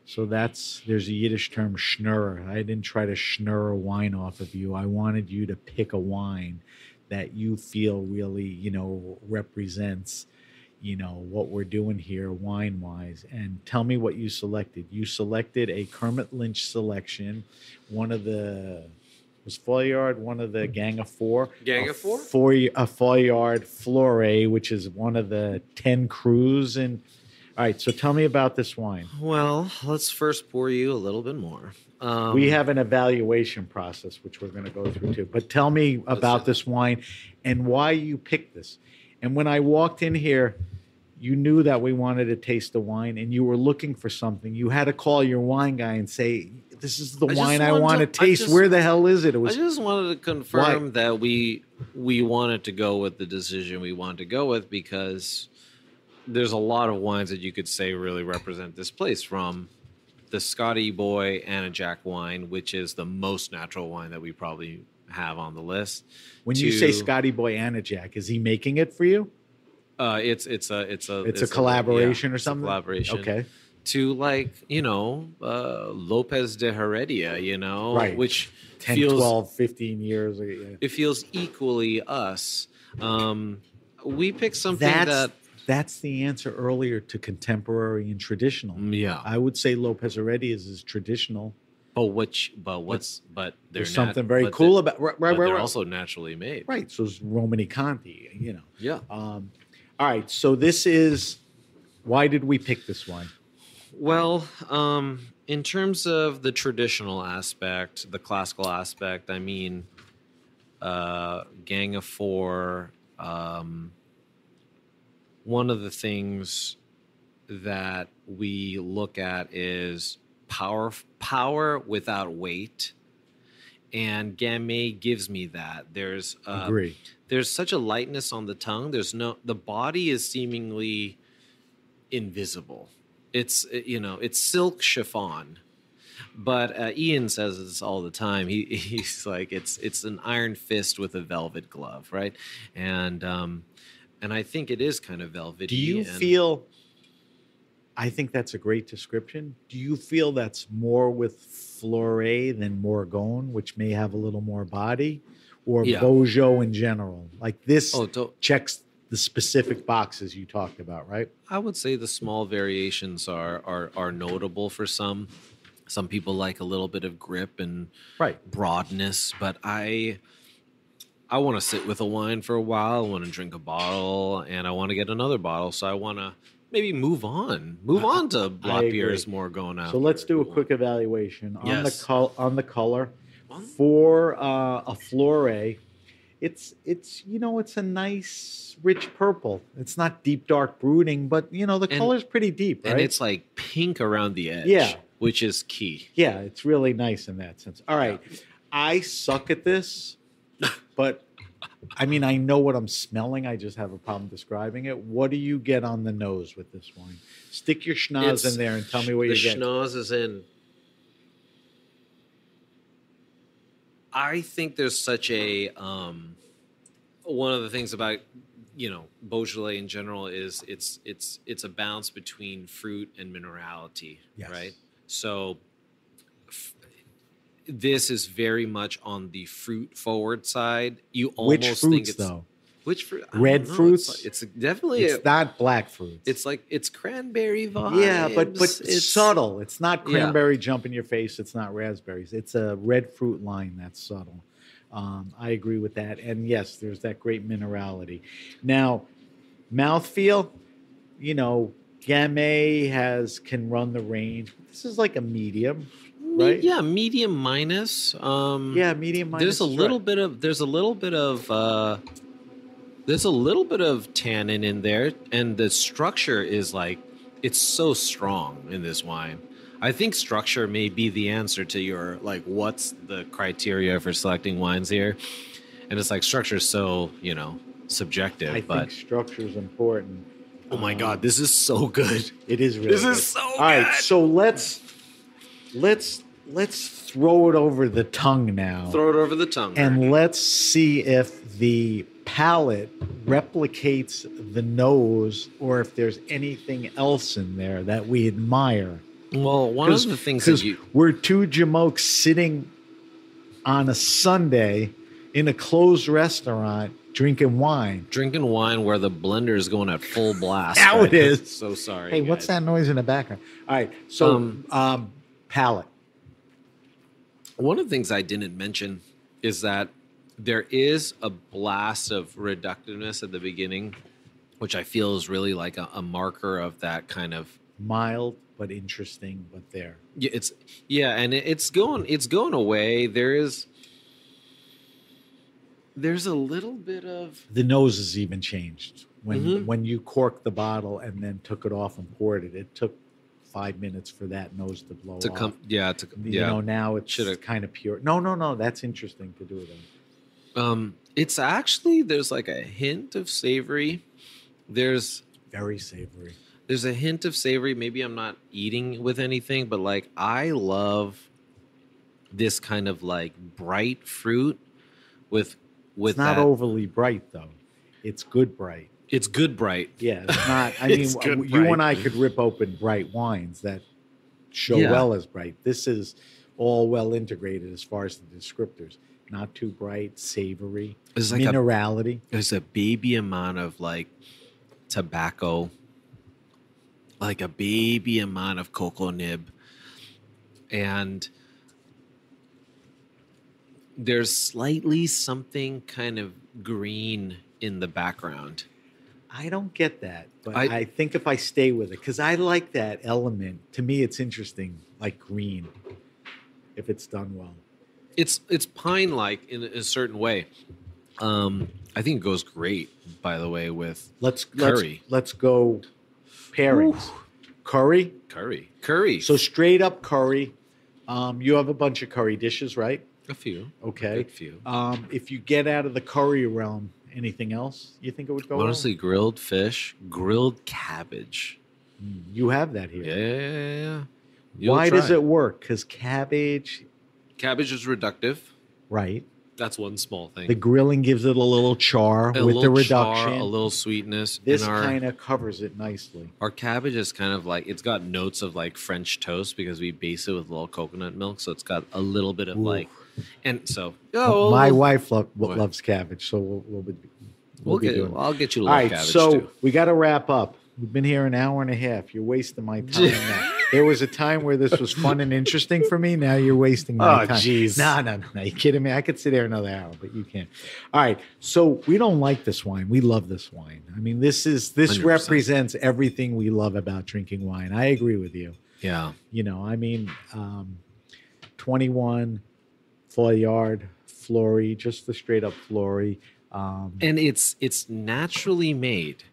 So that's there's a Yiddish term schnurrer. I didn't try to schnurr a wine off of you. I wanted you to pick a wine that you feel really, you know, represents, you know, what we're doing here wine wise. And tell me what you selected. You selected a Kermit Lynch selection, one of the was Foillard, one of the hmm. Gang of Four. Gang of Four? Four a Foillard Fleurie, which is one of the ten crus. And all right, so tell me about this wine. Well, let's first pour you a little bit more. Um, we have an evaluation process which we're going to go through too but tell me about this wine and why you picked this. And when i walked in here you knew that we wanted to taste the wine and you were looking for something. You had to call your wine guy and say this is the I wine i want to to- taste. Just- where the hell is it? It was, I just wanted to confirm that we we wanted to go with the decision we wanted to go with because there's a lot of wines that you could say really represent this place from the Scotty Boy Anajak wine, which is the most natural wine that we probably have on the list. when you say scotty boy Anajak, is he making it for you Uh, it's it's a it's a it's, a collaboration yeah, or it's something collaboration. okay To like you know uh, Lopez de Heredia, you know, Right. which 10 feels 12 15 years yeah. it feels equally us. Um, we picked something that's that that's the answer earlier to contemporary and traditional yeah, I would say Lopez Heredia is, is traditional. But which, but what's, but they're There's nat- something very but cool about right, but right, right, they're right. also naturally made. right. So it's Romanée-Conti, you know. Yeah. Um, all right, so this is why did we pick this wine? Well, um, in terms of the traditional aspect, the classical aspect, I mean, uh, Gang of Four. Um, one of the things that we look at is power, power without weight, and Gamay gives me that. There's uh, Agree. there's such a lightness on the tongue. There's no the body is seemingly invisible. It's uh, you know it's silk chiffon, but uh, Ian says this all the time. He *laughs* he's like it's it's an iron fist with a velvet glove, right? And um, and I think it is kind of velvety. Do you feel? I think that's a great description. Do you feel that's more with Fleurie than Morgon, which may have a little more body, or Yeah. In general? Like this Oh, to- checks the specific boxes you talked about, right? I would say the small variations are are are notable for some. Some people like a little bit of grip and Right. broadness, but I I want to sit with a wine for a while. I want to drink a bottle, and I want to get another bottle. So I want to maybe move on, move I- on to agree. Pierre's more going out. So let's do a quick evaluation on Yes. the col- on the color for uh, a Fleurie. It's it's you know it's a nice rich purple. It's not deep dark brooding, but you know the And- color's pretty deep, right? and it's like pink around the edge, Yeah. which is key. Yeah, it's really nice in that sense. All right. I suck at this, but I mean, I know what I'm smelling. I just have a problem describing it. What do you get on the nose with this wine? Stick your schnoz in there and tell me what you get. The schnoz is in. I think there's such a um, one of the things about you know Beaujolais in general is it's it's it's a balance between fruit and minerality, Yes. right? So this is very much on the fruit forward side. You almost Which think fruits, it's though? which fruit? Red know. fruits? It's, it's definitely It's a- not black fruits. it's like it's cranberry vibes. yeah, but but it's subtle. It's not Yeah. cranberry jump in your face. It's not raspberries. It's a red fruit line that's subtle. Um, I agree with that. And yes, there's that great minerality. Now, mouthfeel, you know, Gamay has can run the range. This is like a medium, Me- right? Yeah, medium minus. Um, Yeah, medium. There's a little right. bit of there's a little bit of uh, there's a little bit of tannin in there, and the structure is like it's so strong in this wine. I think structure may be the answer to your like what's the criteria for selecting wines here, and it's like structure is so you know subjective, I but think structure is important. oh my Um, god, this is so good. It is really. This good. is so All right, good. so let's let's let's throw it over the tongue now. Throw it over the tongue. and let's see if the palate replicates the nose or if there's anything else in there that we admire. well, one of the things that you we're two jamokes sitting on a Sunday in a closed restaurant drinking wine. drinking wine where the blender is going at full blast. Now right it *laughs* is. So sorry. Hey, what's that noise in the background? All right, so Um, um, palate. One of the things I didn't mention is that there is a blast of reductiveness at the beginning, which I feel is really like a, a marker of that kind of. Mild but interesting, but there. Yeah, it's yeah, and it, it's going it's going away. There is there's a little bit of The nose has even changed when Mhm. when you corked the bottle and then took it off and poured it. It took five minutes for that nose to blow to off. come yeah to You yeah. know, now it's Should've- kind of pure. No, no, no. That's interesting to do it. in. Um, it's actually there's like a hint of savory. There's Very savory. there's a hint of savory. Maybe I'm not eating with anything, but like I love this kind of like bright fruit with with It's not that. overly bright though. It's good bright. It's good bright. Yeah, it's *laughs* not. I mean, you bright. and I could rip open bright wines that show Yeah. well as bright. This is all well integrated as far as the descriptors. Not too bright, savory, It's like a minerality. there's a baby amount of like tobacco, like a baby amount of cocoa nib, and there's slightly something kind of green in the background. I don't get that, but I- I, think if I stay with it, because I like that element. To me, it's interesting, like green, if it's done well. It's it's pine like in a certain way. Um, I think it goes great, by the way, with Let's Curry. Let's, let's go pairings. Curry. curry. Curry. So straight up curry. Um, you have a bunch of curry dishes, right? a few. Okay. A few. Um, if you get out of the curry realm, anything else you think it would go? well? Honestly, grilled fish, grilled cabbage. Mm, you have that here. Yeah, yeah, yeah. yeah. Why does it work? Because cabbage, Cabbage is reductive. right? That's one small thing. The grilling gives it a little char a with the little char, reduction. a little sweetness. this kind of covers it nicely. our cabbage is kind of like it's got notes of like French toast because we base it with a little coconut milk, so it's got a little bit of Ooh. like, and so oh, My we'll- wife lo- What? loves cabbage, so we'll, we'll be, We'll be get. doing. I'll get you a little right, cabbage so too. we got to wrap up. We've been here an hour and a half. You're wasting my time. now. *laughs* There was a time where this was fun and interesting for me. Now you're wasting my Oh, time. jeez. No, no, no, no. You kidding me? I could sit there another hour, but you can't. All right. So we don't like this wine. We love this wine. I mean, this is this 100%. represents everything we love about drinking wine. I agree with you. Yeah, You know, I mean, um, 21 Foillard, Fleurie, just the straight up Fleurie. Um, and it's it's naturally made.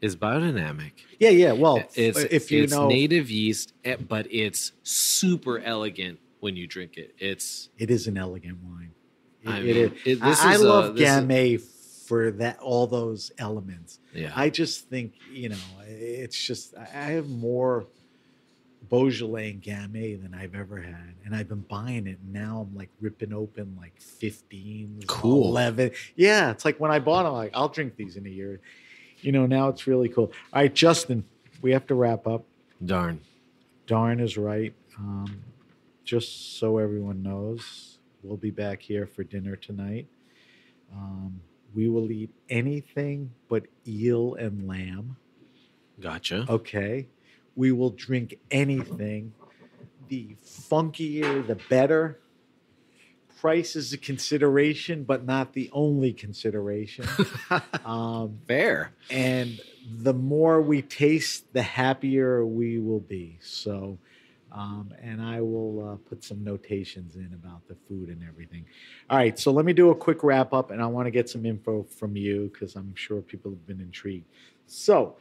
is biodynamic. yeah, yeah. Well, it's if you it's know, native yeast, eh, but it's super elegant when you drink it. It's it is an elegant wine. It, I mean, is. it- I- this I, is a- love is- Gamay for that all those elements. yeah. I just think you know it's just I have more Beaujolais and Gamay than I've ever had, and I've been buying it. And now I'm like ripping open like 15, Cool. 11. Yeah, it's like when I bought them, like I'll drink these in a year. You know, now it's really cool. All right, Justin, we have to wrap up. Darn. Darn is right. Um, just so everyone knows, we'll be back here for dinner tonight. Um, we will eat anything but eel and lamb. Gotcha. Okay. We will drink anything. The funkier, the better. Price is a consideration, but not the only consideration. *laughs* um, Fair. and the more we taste, the happier we will be. So, um, and I will uh, put some notations in about the food and everything. All right, so let me do a quick wrap up, and I want to get some info from you because I'm sure people have been intrigued. So,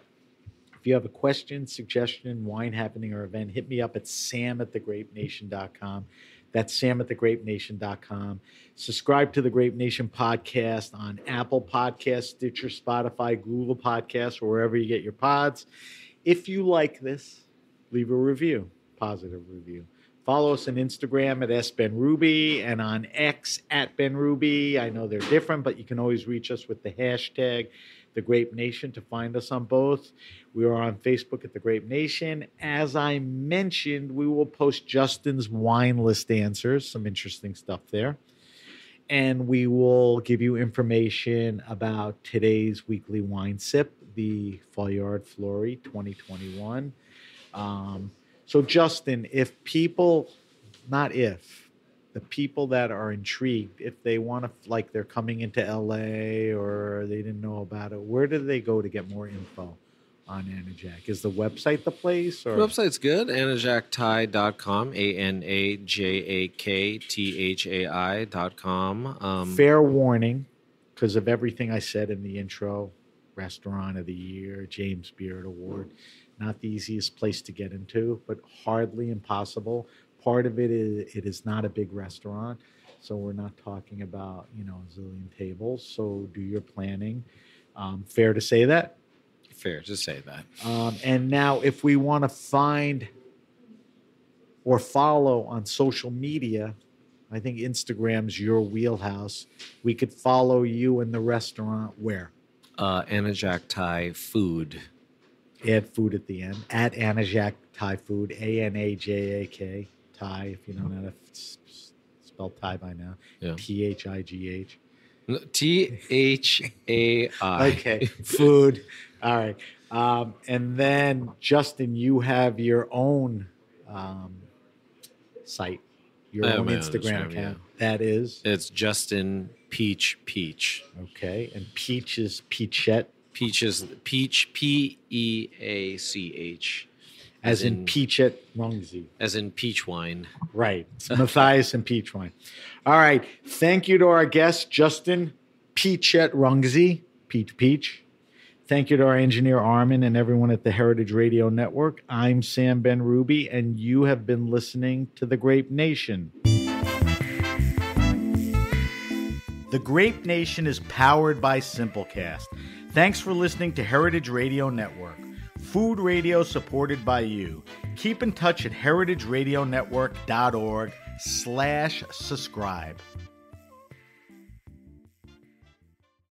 if you have a question, suggestion, wine happening, or event, hit me up at sam at thegrapenation.com. That's sam at thegrapenation.com. Subscribe to the Grape Nation podcast on Apple Podcasts, Stitcher, Spotify, Google Podcasts, or wherever you get your pods. If you like this, leave a review, positive review. Follow us on Instagram at sbenrubi and on X at benrubi. I know they're different, but you can always reach us with the hashtag the Grape Nation to find us on both. We are on Facebook at the Grape Nation. As I mentioned, we will post Justin's wine list answers, some interesting stuff there. And we will give you information about today's weekly wine sip, the Foillard Fleurie 2021. Um, so, Justin, if people, not if, the people that are intrigued, if they want to, like they're coming into LA or they didn't know about it, where do they go to get more info on Anajak? Is the website the place? Or Website's good. AnajakThai.com. A N A J A K T H A I dot com. Um, fair warning, because of everything I said in the intro, Restaurant of the Year, James Beard Award, not the easiest place to get into, but hardly impossible. Part of it is it is not a big restaurant, so we're not talking about you know a zillion tables. So do your planning. Um, fair to say that. Fair to say that. Um, and now, if we want to find or follow on social media, I think Instagram's your wheelhouse. We could follow you in the restaurant where? Uh, Anajak Thai Food. Add food at the end. At Anajak Thai Food, A N A J A K, Thai, if you don't know how to spell Thai by now. Yeah. T H I G H. T H A I. *laughs* Okay, food. All right. Um, and then, Justin, you have your own um, site. your have own Instagram Instagram, account. That is It's Justin Peach Peach. okay. And Peach is Peachette, Peach is Peach P E A C H. as As in in- Peachette Rungzi. As in peach wine. Right. Matthiasson peach wine. All right. Thank you to our guest, Justin Pichetrungsi, Peach Peach. Thank you to our engineer, Armin, and everyone at the Heritage Radio Network. I'm Sam Benrubi, and you have been listening to The Grape Nation. The Grape Nation is powered by Simplecast. Thanks for listening to Heritage Radio Network, food radio supported by you. Keep in touch at heritageradionetwork.org slash subscribe.